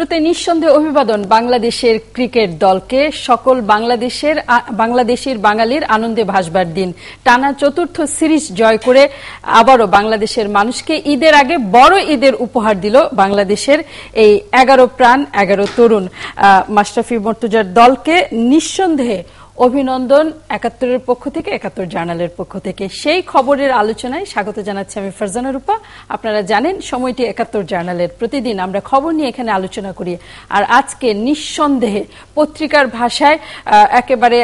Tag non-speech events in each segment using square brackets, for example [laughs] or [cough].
শুরুতে নিঃসন্দেহে অভিবাদন বাংলাদেশের ক্রিকেট দলকে। সকল বাংলাদেশের বাংলাদেশের বাঙালির আনন্দে ভাসবার দিন। টানা চতুর্থ সিরিজ জয় করে আবারও বাংলাদেশের মানুষকে ঈদের আগে বড় ঈদের উপহার দিল বাংলাদেশের এই এগারো প্রাণ, এগারো তরুণ। মাস্টাফি মর্তুজার দলকে নিঃসন্দেহে অভিনন্দন একাত্তরের পক্ষ থেকে, একাত্তর জার্নালের পক্ষ থেকে। সেই খবরের আলোচনায় স্বাগত জানাচ্ছি আমি ফারজানা রূপা। আপনারা জানেন, সময়টি একাত্তর জার্নালের প্রতিদিন। আমরা খবর নিয়ে এখানে আলোচনা করি। আর আজকে নিঃসন্দেহে পত্রিকার ভাষায় একেবারে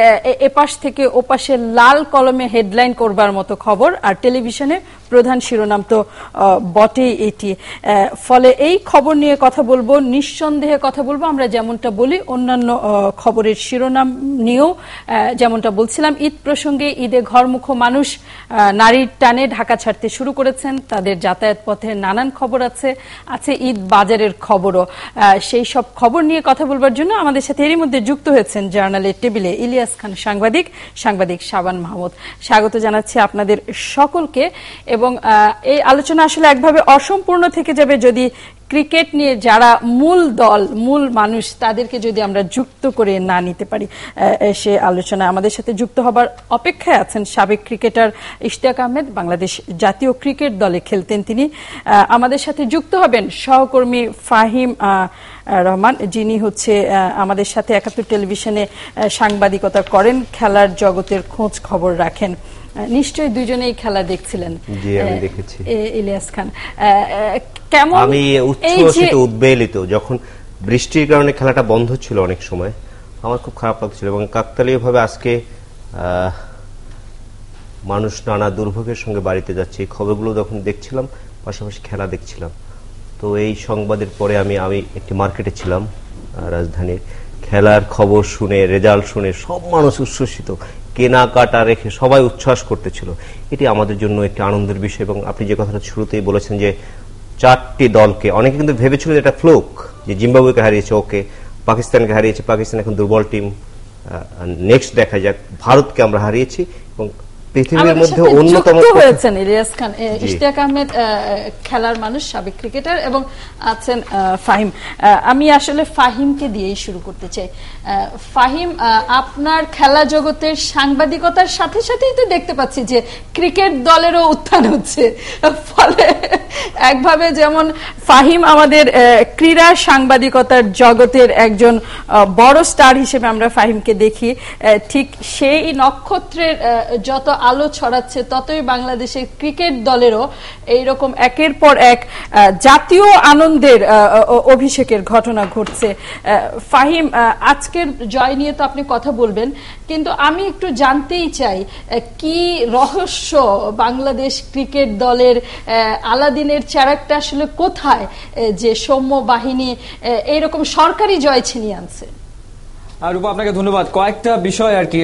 এপাশ থেকে ওপাশে লাল কলমে হেডলাইন করবার মতো খবর। আর টেলিভিশনে প্রধান শিরোনাম তো বটেই এটি। ফলে এই খবর নিয়ে কথা বলব, নিঃসন্দেহে কথা বলব। আমরা যেমনটা বলি, অন্যান্য খবরের শিরোনাম নিয়েও যেমনটা বলছিলাম, ঈদ প্রসঙ্গে ঈদে ঘরমুখ মানুষ নারীর টানে ঢাকা ছাড়তে শুরু করেছেন। তাদের যাতায়াত পথে নানান খবর আছে আছে ঈদ বাজারের খবরও। সেই সব খবর নিয়ে কথা বলবার জন্য আমাদের সাথে এরই মধ্যে যুক্ত হয়েছেন জার্নালের টেবিলে ইলিয়াস খান সাংবাদিক সাংবাদিক শাবান মাহমুদ। স্বাগত জানাচ্ছি আপনাদের সকলকে। এবং এই আলোচনা আসলে একভাবে অসম্পূর্ণ থেকে যাবে যদি ক্রিকেট নিয়ে যারা মূল দল, মূল মানুষ, তাদেরকে যদি আমরা যুক্ত করে না নিতে পারি সে আলোচনা। আমাদের সাথে যুক্ত হবার অপেক্ষায় আছেন সাবেক ক্রিকেটার ইশতিয়াক আহমেদ, বাংলাদেশ জাতীয় ক্রিকেট দলে খেলতেন তিনি। আমাদের সাথে যুক্ত হবেন সহকর্মী ফাহিম রহমান, যিনি হচ্ছে আমাদের সাথে একাত্তর টেলিভিশনে সাংবাদিকতা করেন, খেলার জগতের খোঁজ খবর রাখেন। নিশ্চয়ই দুজনেই খেলা দেখছিলেন। জি আমি দেখেছি। ইলিয়াস খান। কেমন আমি উচ্ছ্বসিত উদ্বেলিত যখন বৃষ্টির কারণে খেলাটা বন্ধ ছিল অনেক সময় আমার খুব খারাপ লাগছিল এবং কাকতালীয় ভাবে আজকে মানুষ নানা দুর্ভোগের সঙ্গে বাড়িতে যাচ্ছে। এই খবরগুলো যখন দেখছিলাম পাশাপাশি খেলা দেখছিলাম। তো এই সংবাদের পরে আমি আমি একটি মার্কেটে ছিলাম রাজধানীর। খেলার খবর শুনে, রেজাল্ট শুনে সব মানুষ উচ্ছ্বসিত। কেনাকাটা রেখে সবাই উচ্ছ্বাস করতেছিল। এটি আমাদের জন্য একটি আনন্দের বিষয় এবং আপনি যে কথাটা শুরুতেই বলেছেন যে চারটি দলকে, অনেকে কিন্তু ভেবেছিল এটা ফ্লোক, যে জিম্বাবুয়েকে হারিয়েছে, ওকে, পাকিস্তানকে হারিয়েছে, পাকিস্তান এখন দুর্বল টিম নেক্সট দেখা যাক, ভারতকে আমরা হারিয়েছি এবং পৃথিবীর মধ্যে অন্যতম হয়েছেন ইলিয়াস খান ইশতিয়াক আহমেদ খেলার মানুষ সাবেক ক্রিকেটার এবং আছেন ফাহিম। আমি আসলে ফাহিমকে দিয়েই শুরু করতে চাই। ফাহিম আপনার খেলা জগতের সাংবাদিকতার সাথে সাথেই তো দেখতে পাচ্ছি যে ক্রিকেট দলেরও উত্থান হচ্ছে। ফলে একভাবে যেমন ফাহিম আমাদের ক্রীড়া সাংবাদিকতার জগতের একজন বড় স্টার হিসেবে আমরা ফাহিমকে দেখি ঠিক সেই নক্ষত্রের যত আলো ছড়াচ্ছে, ততই বাংলাদেশের ক্রিকেট দলেরও এইরকম একের পর এক জাতীয় আনন্দের অভিষেকের ঘটনা ঘটছে। ফাহিম আজকের জয় নিয়ে তো আপনি কথা বলবেন, কিন্তু আমি একটু জানতেই চাই কি রহস্য বাংলাদেশ ক্রিকেট দলের আলাদিনের চারাকটা আসলে কোথায় যে সৌম্য বাহিনী এইরকম সরকারি জয় ছিনিয়ে আনছে? রূপা, আপনাকে ধন্যবাদ। কয়েকটা বিষয় আর কি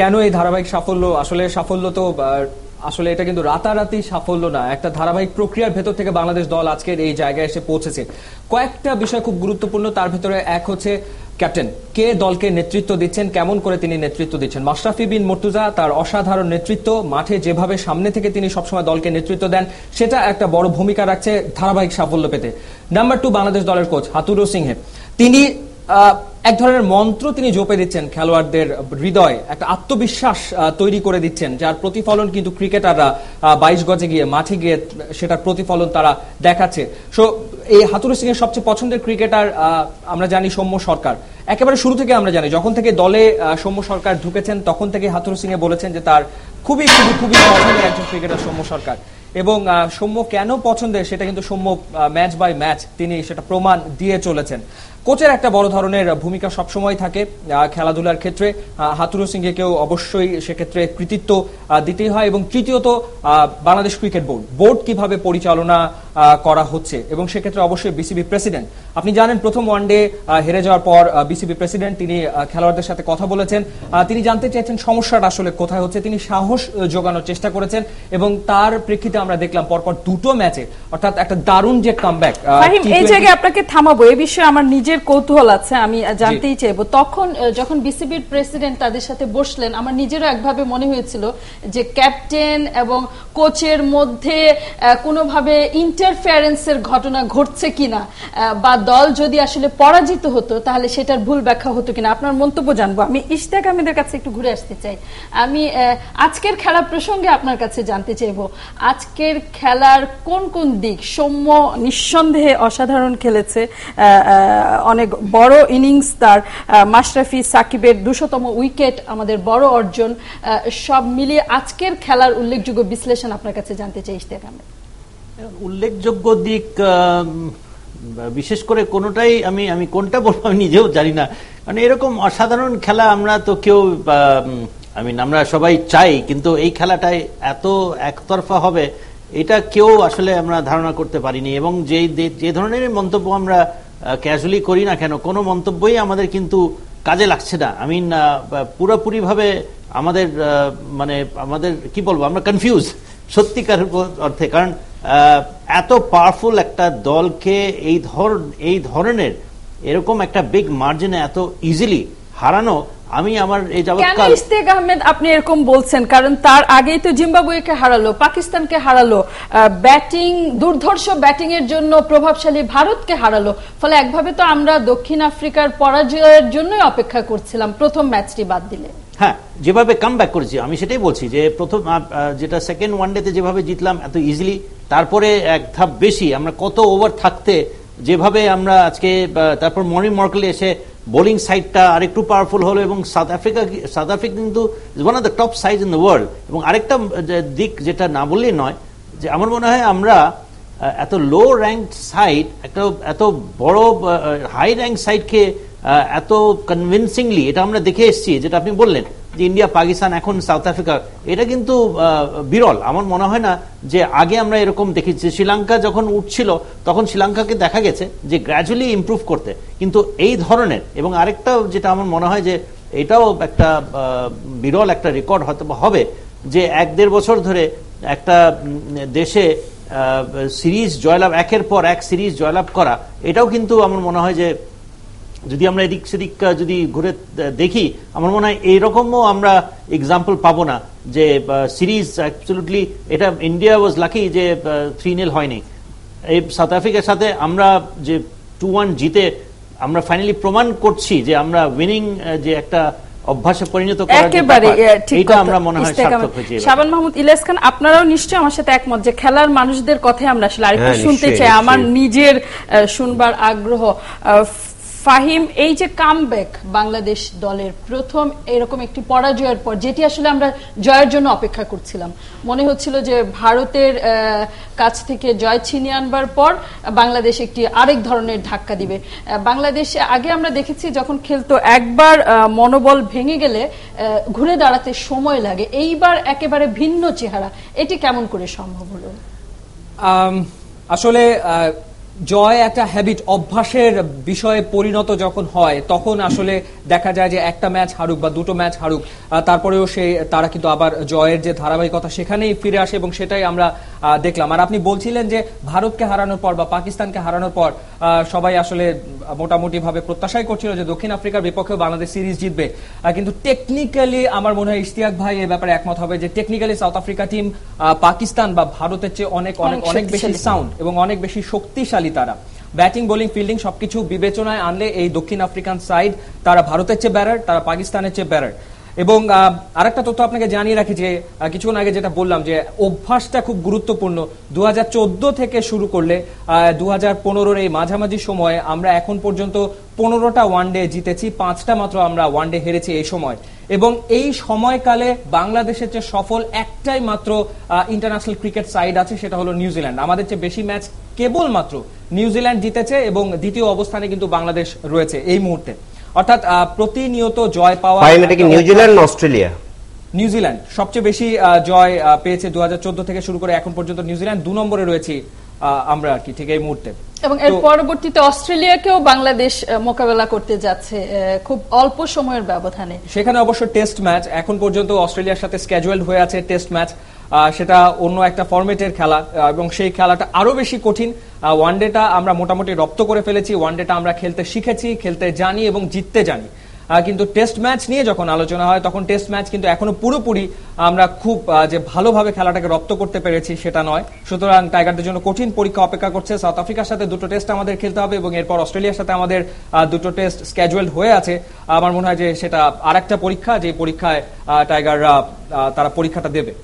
কেন এই ধারাবাহিক সাফল্য? আসলে সাফল্য তো আসলে এটা কিন্তু রাতারাতি সাফল্য না। একটা ধারাবাহিক প্রক্রিয়ার ভেতর থেকে বাংলাদেশ দল আজকের এই জায়গায় এসে পৌঁছেছে। কয়েকটা বিষয় খুব গুরুত্বপূর্ণ, তার ভেতরে এক হচ্ছে ক্যাপ্টেন কে দলকে নেতৃত্ব দিচ্ছেন, কেমন করে তিনি নেতৃত্ব দিচ্ছেন? মাশরাফি বিন মর্তুজা, তার অসাধারণ নেতৃত্ব, মাঠে যেভাবে সামনে থেকে তিনি সবসময় দলকে নেতৃত্ব দেন, সেটা একটা বড় ভূমিকা রাখছে ধারাবাহিক সাফল্য পেতে। নাম্বার টু বাংলাদেশ দলের কোচ হাতুরু সিংহে। তিনি এক ধরনের মন্ত্র তিনি জোপে দিচ্ছেন খেলোয়াড়দের হৃদয়, একটা আত্মবিশ্বাস তৈরি করে দিচ্ছেন, যার প্রতিফলন কিন্তু ক্রিকেটাররা বাইশ গজে গিয়ে, মাঠে গিয়ে সেটার প্রতিফলন তারা দেখাচ্ছে। সো এই হাতুরু সিং এর সবচেয়ে পছন্দের ক্রিকেটার আমরা জানি সৌম্য সরকার। একেবারে শুরু থেকে আমরা জানি, যখন থেকে দলে সৌম্য সরকার ঢুকেছেন, তখন থেকে হাতুরু সিং এ বলেছেন যে তার খুবই খুবই খুবই পছন্দের একজন ক্রিকেটার সৌম্য সরকার। এবং সৌম্য কেন পছন্দের সেটা কিন্তু সৌম্য ম্যাচ বাই ম্যাচ তিনি সেটা প্রমাণ দিয়ে চলেছেন। কোচের একটা বড় ধরনের ভূমিকা সবসময় থাকে খেলাধুলার ক্ষেত্রে। হাতুরু সিংকে কেউ অবশ্যই সেক্ষেত্রে কৃতিত্ব দিতেই হয় এবং তৃতীয়ত বাংলাদেশ ক্রিকেট বোর্ড। বোর্ড কীভাবে পরিচালনা করা হচ্ছে এবং সেক্ষেত্রে অবশ্যই বিসিবি প্রেসিডেন্ট। আপনি জানেন প্রথম ওয়ানডে হেরে যাওয়ার পর বিসিবি প্রেসিডেন্ট তিনি খেলোয়াড়দের সাথে কথা বলেছেন। তিনি জানতে চাইছেন সমস্যাটা আসলে কোথায় হচ্ছে। তিনি সাহস যোগানোর চেষ্টা করেছেন এবং তার প্রেক্ষিতে আমরা দেখলাম পরপর দুটো ম্যাচে অর্থাৎ একটা দারুণ যে কামব্যাক এই জায়গায় আপনাকে থামাবো। এই বিষয়ে আমার নিজের কৌতূহল আছে আমি জানতেই চাইব। তখন যখন বিসিবির প্রেসিডেন্ট তাদের সাথে বসলেন আমার নিজেরও একভাবে মনে হয়েছিল যে ক্যাপ্টেন এবং কোচের মধ্যে কোনোভাবে ইন্টার ইন্টারফেয়ারেন্সের ঘটনা ঘটছে কিনা বা দল যদি আসলে পরাজিত হতো তাহলে সেটার ভুল ব্যাখ্যা হতো কিনা আপনার মন্তব্য জানব। আমি ইশতাক আহমেদের কাছে একটু ঘুরে আসতে চাই। আমি আজকের খেলা প্রসঙ্গে আপনার কাছে জানতে চাইব। আজকের খেলার কোন কোন দিক? সৌম্য নিঃসন্দেহে অসাধারণ খেলেছে অনেক বড় ইনিংস তার মাশরাফি সাকিবের দুশোতম উইকেট, আমাদের বড় অর্জন সব মিলিয়ে আজকের খেলার উল্লেখযোগ্য বিশ্লেষণ আপনার কাছে জানতে চাই ইশতাক আহমেদ। উল্লেখযোগ্য দিক বিশেষ করে কোনোটাই আমি আমি কোনটা বলব আমি নিজেও জানি না। কারণ এরকম অসাধারণ খেলা আমরা তো কেউ আই মিন আমরা সবাই চাই, কিন্তু এই খেলাটাই এত একতরফা হবে, এটা কেউ আসলে আমরা ধারণা করতে পারিনি। এবং যে যে ধরনের মন্তব্য আমরা ক্যাজুয়ালি করি না কেন? কোনো মন্তব্যই আমাদের কিন্তু কাজে লাগছে না। আই মিন পুরোপুরিভাবে আমাদের মানে আমাদের, কি বলব, আমরা কনফিউজ সত্যিকার অর্থে। কারণ এত পাওয়ারফুল একটা দলকে এই ধর, এই ধরনের এরকম একটা বিগ মার্জিনে এত ইজিলি হারানো আমি আমার এই যাবৎকাল ইশতেক আহমেদ আপনি এরকম বলছেন? কারণ তার আগেই তো জিম্বাবুয়েকে হারালো পাকিস্তানকে হারালো ব্যাটিং দুর্ধর্ষ ব্যাটিং এর জন্য প্রভাবশালী ভারতকে হারালো। ফলে একভাবে তো আমরা দক্ষিণ আফ্রিকার পরাজয়ের জন্যই অপেক্ষা করছিলাম প্রথম ম্যাচটি বাদ দিলে। হ্যাঁ যেভাবে কাম ব্যাক করেছি আমি সেটাই বলছি যে প্রথম যেটা সেকেন্ড ওয়ানডেতে যেভাবে জিতলাম এত ইজিলি তারপরে এক ধাপ বেশি আমরা কত ওভার থাকতে যেভাবে আমরা আজকে তারপর মর্নিং মর্কেলে এসে বোলিং সাইডটা আরেকটু পাওয়ারফুল হলো এবং সাউথ আফ্রিকা সাউথ আফ্রিকা কিন্তু ওয়ান অফ দ্য টপ সাইজ ইন দ্য ওয়ার্ল্ড এবং আরেকটা দিক যেটা না বললেই নয়, যে আমার মনে হয় আমরা এত লো র্যাঙ্ক সাইড একটা, এত বড় হাই র্যাঙ্ক সাইডকে এত কনভিনসিংলি এটা আমরা দেখে এসেছি, যেটা আপনি বললেন। যে ইন্ডিয়া, পাকিস্তান, এখন সাউথ আফ্রিকা, এটা কিন্তু বিরল। আমার মনে হয় না যে আগে আমরা এরকম দেখেছি। শ্রীলঙ্কা যখন উঠছিল, তখন শ্রীলঙ্কাকে দেখা গেছে যে গ্র্যাজুয়ালি ইমপ্রুভ করতে। কিন্তু এই ধরনের, এবং আরেকটা যেটা আমার মনে হয় যে এটাও একটা বিরল একটা রেকর্ড হয়তো হবে, যে এক দেড় বছর ধরে একটা দেশে সিরিজ জয়লাভ, একের পর এক সিরিজ জয়লাভ করা, এটাও কিন্তু আমার মনে হয় যে যদি আমরা এদিক সেদিক যদি ঘুরে দেখি আমার মনে হয় এইরকমও আমরা এক্সাম্পল পাবো না যে সিরিজ অ্যাবসলুটলি এটা ইন্ডিয়া ওয়াজ লাকি যে থ্রি নীল হয়নি। এই সাউথ আফ্রিকার সাথে আমরা যে টু ওয়ান জিতে আমরা ফাইনালি প্রমাণ করছি যে আমরা উইনিং যে একটা অভ্যাসে পরিণত একেবারে। আমরা মনে হয় ইশতেক সার্থক হয়েছে শাবান মাহমুদ ইলিয়াস খান আপনারাও নিশ্চয়ই আমার সাথে একমত যে খেলার মানুষদের কথাই আমরা আসলে আরেকটু হ্যাঁ, শুনতে চাই। আমার নিজের আহ, শুনবার আগ্রহ আহ, ফাহিম, এই যে কামব্যাক বাংলাদেশ দলের প্রথম, এরকম একটি পরাজয়ের পর, যেটি আসলে আমরা জয়ের জন্য অপেক্ষা করছিলাম। মনে হচ্ছিল যে ভারতের কাছ থেকে জয় ছিনিয়ে আনবার পর বাংলাদেশ একটি আরেক ধরনের ধাক্কা দিবে। বাংলাদেশ আগে আমরা দেখেছি যখন খেলতো, একবার মনোবল ভেঙে গেলে ঘুরে দাঁড়াতে সময় লাগে। এইবার একেবারে ভিন্ন চেহারা। এটি কেমন করে সম্ভব হলো? আসলে জয় একটা হ্যাবিট অভ্যাসের বিষয়ে পরিণত যখন হয় তখন আসলে দেখা যায় যে একটা ম্যাচ হারুক বা দুটো ম্যাচ হারুক তারপরেও সে তারা কিন্তু আবার জয়ের যে ধারাবাহিকতা সেখানেই ফিরে আসে এবং সেটাই আমরা দেখলাম। আর আপনি বলছিলেন যে ভারতকে হারানোর পর বা পাকিস্তানকে হারানোর পর সবাই আসলে মোটামুটি ভাবে প্রত্যাশাই করছিল যে দক্ষিণ আফ্রিকার বিপক্ষে বাংলাদেশ সিরিজ জিতবে। কিন্তু টেকনিক্যালি আমার মনে হয় ইশতিয়াক ভাই এই ব্যাপারে একমত হবে যে technically South Africa team Pakistan বা ভারতের চেয়ে অনেক অনেক অনেক বেশি সাউন্ড এবং অনেক বেশি শক্তিশালী। তারা। ব্যাটিং, বোলিং, ফিল্ডিং সবকিছু বিবেচনায় আনলে এই দক্ষিণ আফ্রিকান সাইড তারা ভারতের চেয়ে ব্যারার তারা পাকিস্তানের চেয়ে ব্যারার এবং আরেকটা তথ্য আপনাকে জানিয়ে রাখি যে কিছুক্ষণ আগে যেটা বললাম যে, অভ্যাসটা খুব গুরুত্বপূর্ণ। দু হাজার চোদ্দ থেকে শুরু করলে দু হাজার এই মাঝামাঝি সময়ে আমরা এখন পর্যন্ত পনেরোটা ওয়ানডে জিতেছি, পাঁচটা মাত্র আমরা ওয়ানডে হেরেছি এই সময়। এবং এই সময়কালে বাংলাদেশের চেয়ে সফল একটাই মাত্র ইন্টারন্যাশনাল ক্রিকেট সাইড আছে, সেটা হলো নিউজিল্যান্ড আমাদের চেয়ে বেশি ম্যাচ কেবলমাত্র নিউজিল্যান্ড জিতেছে এবং দ্বিতীয় অবস্থানে কিন্তু বাংলাদেশ রয়েছে এই মুহূর্তে। অর্থাৎ প্রতিনিয়ত জয় পাওয়া ফাইন এটা কি নিউজিল্যান্ড না অস্ট্রেলিয়া? নিউজিল্যান্ড সবচেয়ে বেশি জয় পেয়েছে দু থেকে শুরু করে এখন পর্যন্ত নিউজিল্যান্ড দু নম্বরে রয়েছি আমরা আর কি ঠিক এই মুহূর্তে। এবং এর পরবর্তীতে অস্ট্রেলিয়াকেও বাংলাদেশ মোকাবেলা করতে যাচ্ছে আহ, খুব অল্প সময়ের ব্যবধানে। সেখানে অবশ্য টেস্ট ম্যাচ। এখন পর্যন্ত অস্ট্রেলিয়ার সাথে স্ক্যাজুয়াল হয়ে আছে টেস্ট ম্যাচ। সেটা অন্য একটা ফরম্যাটের খেলা এবং সেই খেলাটা আরও বেশি কঠিন। ওয়ানডেটা আমরা মোটামুটি রপ্ত করে ফেলেছি, ওয়ানডেটা আমরা খেলতে শিখেছি, খেলতে জানি এবং জিততে জানি। কিন্তু টেস্ট ম্যাচ নিয়ে যখন আলোচনা হয়, তখন টেস্ট ম্যাচ কিন্তু এখনও পুরোপুরি আমরা খুব যে ভালোভাবে খেলাটাকে রপ্ত করতে পেরেছি সেটা নয়। সুতরাং টাইগারদের জন্য কঠিন পরীক্ষা অপেক্ষা করছে। সাউথ আফ্রিকার সাথে দুটো টেস্ট আমাদের খেলতে হবে এবং এরপর অস্ট্রেলিয়ার সাথে আমাদের দুটো টেস্ট স্ক্যাজুয়াল হয়ে আছে। আমার মনে হয় যে সেটা আরেকটা পরীক্ষা যে পরীক্ষায় টাইগাররা তারা পরীক্ষাটা দেবে।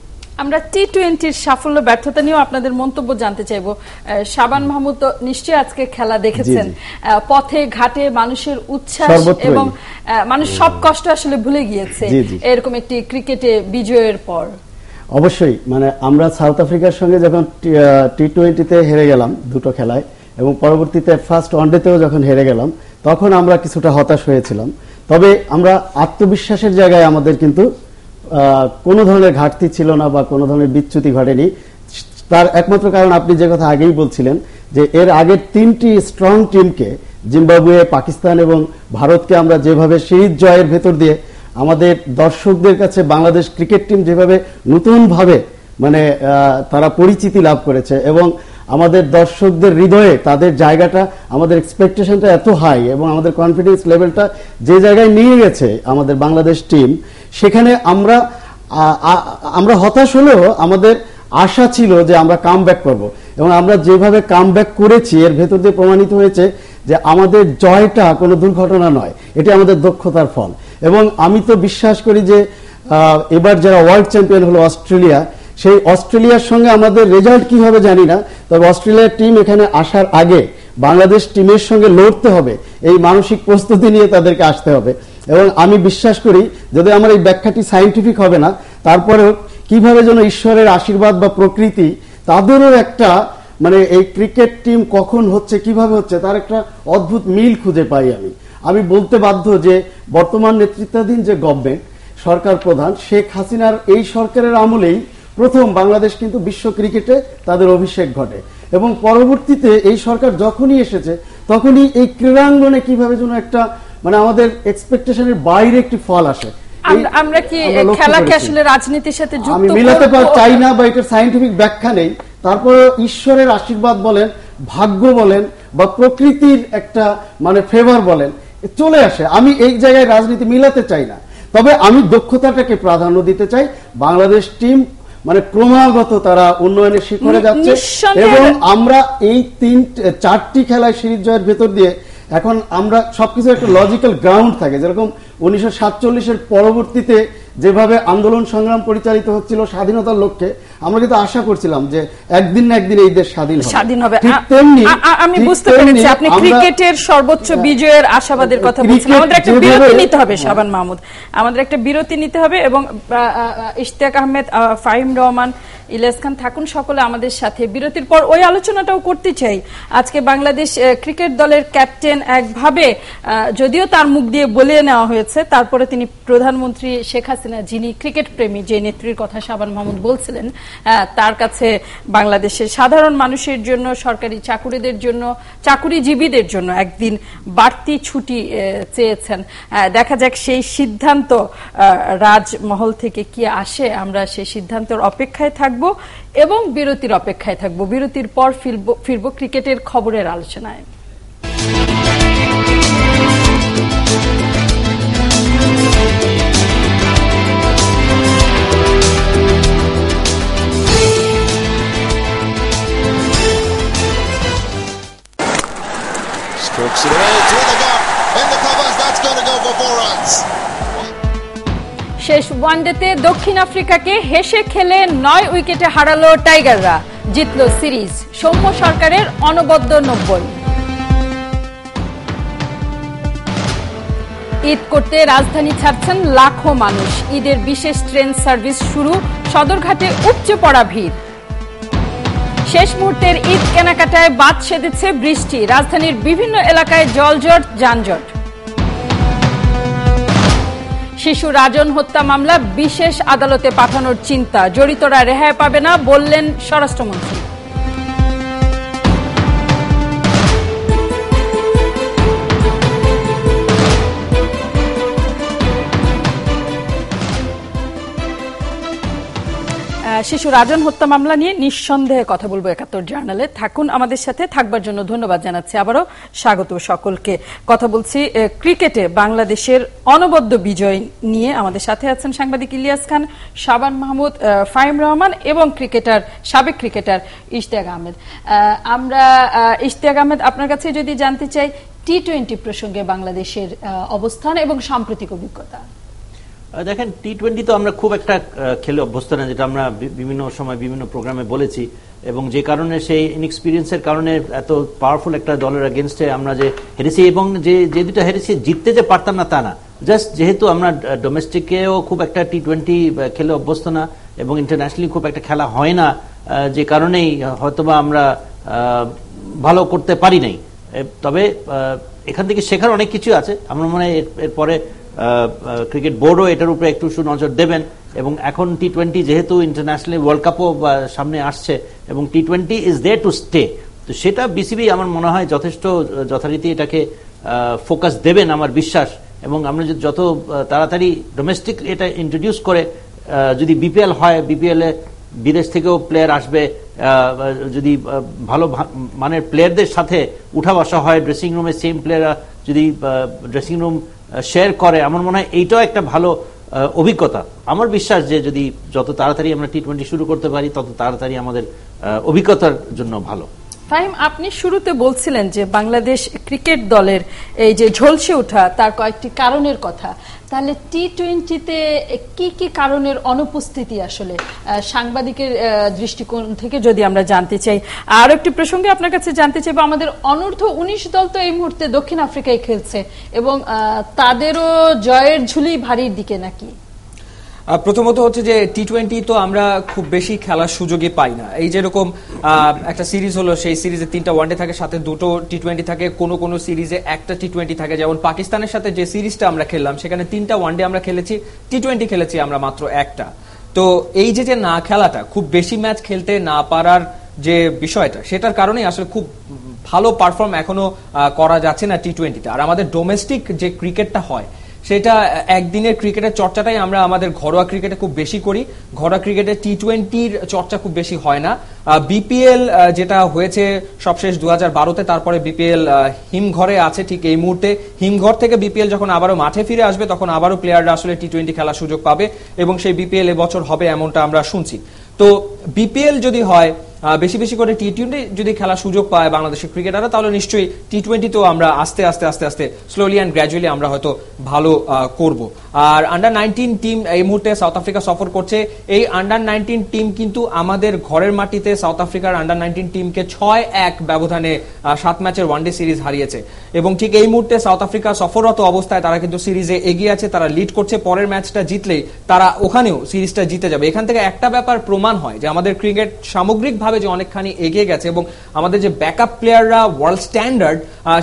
আমরা টি টোয়েন্টির সাফল্য ব্যর্থতা নিয়েও আপনাদের মন্তব্য জানতে চাইব। শাবান মাহমুদ তো নিশ্চয়ই আজকে খেলা দেখেছেন। পথে ঘাটে মানুষের উচ্ছ্বাস এবং মানুষ সব কষ্ট আসলে ভুলে গিয়েছে। এরকম একটি ক্রিকেটে বিজয়ের পর। অবশ্যই মানে আমরা সাউথ আফ্রিকার সঙ্গে যখন টি টোয়েন্টিতে হেরে গেলাম দুটো খেলায় এবং পরবর্তীতে ফার্স্ট ওয়ানডেতেও যখন হেরে গেলাম তখন আমরা কিছুটা হতাশ হয়েছিলাম। তবে আমরা আত্মবিশ্বাসের জায়গায় আমাদের কিন্তু কোনো ধরনের ঘাটতি ছিল না বা কোনো ধরনের বিচ্যুতি ঘটেনি। তার একমাত্র কারণ আপনি যে কথা আগেই বলছিলেন, যে এর আগের তিনটি স্ট্রং টিমকে জিম্বাবুয়ে, পাকিস্তান এবং ভারতকে আমরা যেভাবে সিরিজ জয়ের ভেতর দিয়ে আমাদের দর্শকদের কাছে বাংলাদেশ ক্রিকেট টিম যেভাবে নতুনভাবে মানে তারা পরিচিতি লাভ করেছে এবং আমাদের দর্শকদের হৃদয়ে তাদের জায়গাটা, আমাদের এক্সপেকটেশনটা এত হাই এবং আমাদের কনফিডেন্স লেভেলটা যে জায়গায় নিয়ে গেছে আমাদের বাংলাদেশ টিম সেখানে আমরা আমরা হতাশ হলেও আমাদের আশা ছিল যে আমরা কাম ব্যাক করব। এবং আমরা যেভাবে কাম ব্যাক করেছি, এর ভেতর দিয়ে প্রমাণিত হয়েছে যে আমাদের জয়টা কোনো দুর্ঘটনা নয়। এটি আমাদের দক্ষতার ফল। এবং আমি তো বিশ্বাস করি যে এবার যারা ওয়ার্ল্ড চ্যাম্পিয়ন হলো অস্ট্রেলিয়া, সেই অস্ট্রেলিয়ার সঙ্গে আমাদের রেজাল্ট কি হবে জানি না, তবে অস্ট্রেলিয়ার টিম এখানে আসার আগে বাংলাদেশ টিমের সঙ্গে লড়তে হবে। এই মানসিক প্রস্তুতি নিয়ে তাদেরকে আসতে হবে। এবং আমি বিশ্বাস করি, যদি আমার এই ব্যাখ্যাটি সাইন্টিফিক হবে না, তারপরেও কীভাবে যেন ঈশ্বরের আশীর্বাদ বা প্রকৃতি তাদেরও একটা মানে এই ক্রিকেট টিম কখন হচ্ছে, কীভাবে হচ্ছে, তার একটা অদ্ভুত মিল খুঁজে পাই আমি। আমি বলতে বাধ্য যে, বর্তমান নেতৃত্বাধীন যে গভর্নমেন্ট সরকার প্রধান, শেখ হাসিনার এই সরকারের আমলেই প্রথম বাংলাদেশ কিন্তু বিশ্ব ক্রিকেটে তাদের অভিষেক ঘটে। এবং পরবর্তীতে এই সরকার যখনই এসেছে, তখনই এই ক্রীড়াঙ্গনে কীভাবে যেন একটা মানে আমাদের এক্সপেকটেশনের বাইরে একটি ফল আসে। আমরা- কি খেলাকে আসলে রাজনীতির সাথে যুক্ত আমি মিলাতে পার চাই না বা এটার সাইন্টিফিক ব্যাখ্যা নেই। তারপরে ঈশ্বরের আশীর্বাদ বলেন ভাগ্য বলেন বা প্রকৃতির একটা মানে ফেভার বলেন চলে আসে। আমি এই জায়গায় রাজনীতি মিলাতে চাই না। তবে আমি দক্ষতাটাকে প্রাধান্য দিতে চাই। বাংলাদেশ টিম মানে ক্রমাগত তারা উন্নয়নের শিখরে যাচ্ছে এবং আমরা এই তিন চারটি খেলায় সিরিজ জয়ের ভেতর দিয়ে এখন আমরা সবকিছু একটা লজিক্যাল গ্রাউন্ড থাকে। যেরকম উনিশশো সাতচল্লিশের পরবর্তীতে যেভাবে আন্দোলন সংগ্রাম পরিচালিত হচ্ছিল স্বাধীনতার লক্ষ্যে আমরা কিন্তু আশা করছিলাম যে একদিন না একদিন এই দেশ স্বাধীন হবে। স্বাধীন হবে। ঠিক তেমনি আমি বুঝতে পেরেছি আপনি ক্রিকেটের সর্বোচ্চ বিজয়ের আশাবাদের কথা বলছেন। আমাদের একটা বিরতি নিতে হবে। শাবান মাহমুদ। আমাদের একটা বিরতি নিতে হবে এবং ইশতিয়াক আহমেদ ফাহিম রহমান ইলিয়াস খান থাকুন সকলে আমাদের সাথে। বিরতির পর ওই আলোচনাটাও করতে চাই। আজকে বাংলাদেশ ক্রিকেট দলের ক্যাপ্টেন একভাবে যদিও তার মুখ দিয়ে বলে নেওয়া হয়েছে, তারপরে তিনি প্রধানমন্ত্রী শেখ হাসিনা, যিনি ক্রিকেট প্রেমী, যে নেত্রীর কথা শাবান মাহমুদ বলছিলেন তার কাছে বাংলাদেশের সাধারণ মানুষের জন্য, সরকারি চাকুরিদের জন্য, চাকুরিজীবীদের জন্য একদিন বাড়তি ছুটি চেয়েছেন। দেখা যাক সেই সিদ্ধান্ত রাজমহল থেকে কি আসে। আমরা সেই সিদ্ধান্তের অপেক্ষায় থাকব। এবং বিরতির অপেক্ষায় থাকব বিরতির পর ফিরব ক্রিকেটের খবরের আলোচনায় Strokes it away to the gap. In the covers, that's going to go for four runs. শেষ ওয়ানডেতে দক্ষিণ আফ্রিকাকে হেসে খেলে নয় উইকেটে হারালো টাইগাররা। জিতল সিরিজ। সৌম্য সরকারের অনবদ্য নব্বই। ঈদ করতে রাজধানী ছাড়ছেন লাখো মানুষ। ঈদের বিশেষ ট্রেন সার্ভিস শুরু। সদরঘাটে উপচে পড়া ভিড়। শেষ মুহূর্তের ঈদ কেনাকাটায় বাদ সেধেছে বৃষ্টি। রাজধানীর বিভিন্ন এলাকায় জলজট, যানজট। শিশু রাজন হত্যা মামলা বিশেষ আদালতে পাঠানোর চিন্তা। জড়িতরা রেহাই পাবে না বললেন স্বরাষ্ট্রমন্ত্রী। শিশু রাজন হত্যা মামলা নিয়ে নিঃসন্দেহে কথা বলব একাত্তর জার্নালে। থাকুন আমাদের সাথে, থাকবার জন্য ধন্যবাদ জানাচ্ছি আবারও। স্বাগত সকলকে। কথা বলছি ক্রিকেটে বাংলাদেশের অনবদ্য বিজয় নিয়ে। আমাদের সাথে আছেন সাংবাদিক ইলিয়াস খান, শাবান মাহমুদ ফাইম রহমান এবং ক্রিকেটার, সাবেক ক্রিকেটার ইশতিয়াক আহমেদ। আমরা ইশতিয়াক আহমেদ, আপনার কাছে যদি জানতে চাই, টি টোয়েন্টি প্রসঙ্গে বাংলাদেশের অবস্থান এবং সাম্প্রতিক অভিজ্ঞতা। দেখেন টি টোয়েন্টি তো আমরা খুব একটা খেলে অভ্যস্ত না, যেটা আমরা বিভিন্ন সময় বিভিন্ন প্রোগ্রামে বলেছি। এবং যে কারণে সেই ইনএক্সপিরিয়েন্সের কারণে এত পাওয়ারফুল একটা দলের এগেনস্টে আমরা যে হেরেছি এবং যে যে দুটো হেরেছি, জিততে যে পারতাম না তা না। জাস্ট যেহেতু আমরা ডোমেস্টিকেও খুব একটা টি টোয়েন্টি খেলে অভ্যস্ত না এবং ইন্টারন্যাশনালি খুব একটা খেলা হয় না যে কারণেই হয়তোবা আমরা ভালো করতে পারি নাই। তবে এখান থেকে শেখার অনেক কিছু আছে। আমার মনে হয় এরপরে ক্রিকেট বোর্ডও এটার উপরে একটু নজর দেবেন। এবং এখন টি টোয়েন্টি যেহেতু ইন্টারন্যাশনাল ওয়ার্ল্ড কাপও সামনে আসছে এবং T twenty is there to stay তো সেটা বিসিবি আমার মনে হয় যথেষ্ট যথারীতি এটাকে ফোকাস দেবেন আমার বিশ্বাস। এবং আমরা যত তাড়াতাড়ি ডোমেস্টিক এটা ইন্ট্রোডিউস করে যদি বিপিএল হয় বিপিএলে বিদেশ থেকেও প্লেয়ার আসবে যদি ভালো মানের প্লেয়ারদের সাথে উঠা বসা হয় ড্রেসিং রুমে সেম প্লেয়ার যদি ড্রেসিং রুম শেয়ার করে, আমার মনে হয় এইটাও একটা ভালো অভিজ্ঞতা। আমার বিশ্বাস যে যদি যত তাড়াতাড়ি আমরা টি টোয়েন্টি শুরু করতে পারি, তত তাড়াতাড়ি আমাদের অভিজ্ঞতার জন্য ভালো। ফাহিম, আপনি শুরুতে বলছিলেন যে বাংলাদেশ ক্রিকেট দলের এই যে ঝলসে ওঠা, তার কয়েকটি কারণের কথা। তাহলে টি টোয়েন্টিতে কি কি কারণের অনুপস্থিতি আসলে সাংবাদিকের দৃষ্টিকোণ থেকে যদি আমরা জানতে চাই? আর একটি প্রসঙ্গে আপনার কাছে জানতে চাইব, আমাদের অনূর্ধ্ব উনিশ দল তো এই মুহূর্তে দক্ষিণ আফ্রিকায় খেলছে এবং তাদেরও জয়ের ঝুলি ভারীর দিকে নাকি? প্রথমত হচ্ছে যে টি টোয়েন্টি তো আমরা খুব বেশি খেলার সুযোগই পাই না। এই যেরকম একটা সিরিজ হলো, সেই সিরিজে তিনটা ওয়ানডে থাকে, সাথে দুটো টি টোয়েন্টি থাকে, কোনো কোনো সিরিজে একটা টি টোয়েন্টি থাকে। যেমন পাকিস্তানের সাথে যে সিরিজটা আমরা খেললাম, সেখানে তিনটা ওয়ানডে আমরা খেলেছি টি টোয়েন্টি খেলেছি আমরা মাত্র একটা। তো এই যে যে না খেলাটা, খুব বেশি ম্যাচ খেলতে না পারার যে বিষয়টা, সেটার কারণেই আসলে খুব ভালো পারফর্ম এখনও করা যাচ্ছে না টি টোয়েন্টিতে আর আমাদের ডোমেস্টিক যে ক্রিকেটটা হয় সেটা একদিনের ক্রিকেটের চর্চাটাই আমরা আমাদের ঘরোয়া ক্রিকেটে খুব বেশি করি। ঘরোয়া ক্রিকেটে টি টোয়েন্টির চর্চা খুব বেশি হয় না। বিপিএল যেটা হয়েছে সবশেষ দু হাজার বারোতে, তারপরে বিপিএল হিমঘরে আছে ঠিক এই মুহূর্তে। হিমঘর থেকে বিপিএল যখন আবারও মাঠে ফিরে আসবে, তখন আবারও প্লেয়াররা আসলে টি টোয়েন্টি খেলার সুযোগ পাবে এবং সেই বিপিএল এবছর হবে এমনটা আমরা শুনছি। তো বিপিএল যদি হয় বেশি বেশি করে টি টোয়েন্টি যদি খেলার সুযোগ পায় বাংলাদেশের ক্রিকেটাররা, তাহলে নিশ্চয়ই টি টোয়েন্টিতেও আমরা আস্তে আস্তে আস্তে আস্তে স্লোলি অ্যান্ড গ্র্যাজুয়ালি আমরা হয়তো ভালো করব। আর আন্ডার নাইনটিন টিম এই মুহূর্তে সাউথ আফ্রিকা সফর করছে। এই আন্ডার নাইনটিন টিম কিন্তু আমাদের ঘরের মাটিতে সাউথ আফ্রিকার আন্ডার নাইনটিন টিমকে ছয় এক ব্যবধানে সাত ম্যাচের ওয়ানডে সিরিজ হারিয়েছে। এবং ঠিক এই মুহূর্তে সাউথ আফ্রিকা সফররত অবস্থায় তারা কিন্তু সিরিজে এগিয়ে আছে, তারা লিড করছে। পরের ম্যাচটা জিতলেই তারা ওখানেও সিরিজটা জিতে যাবে। এখান থেকে একটা ব্যাপার প্রমাণ হয় যে আমাদের ক্রিকেট সামগ্রিকভাবে যে অনেকখানি এগিয়ে গেছে এবং আমাদের যে ব্যাকআপ প্লেয়াররা ওয়ার্ল্ড স্ট্যান্ডার্ড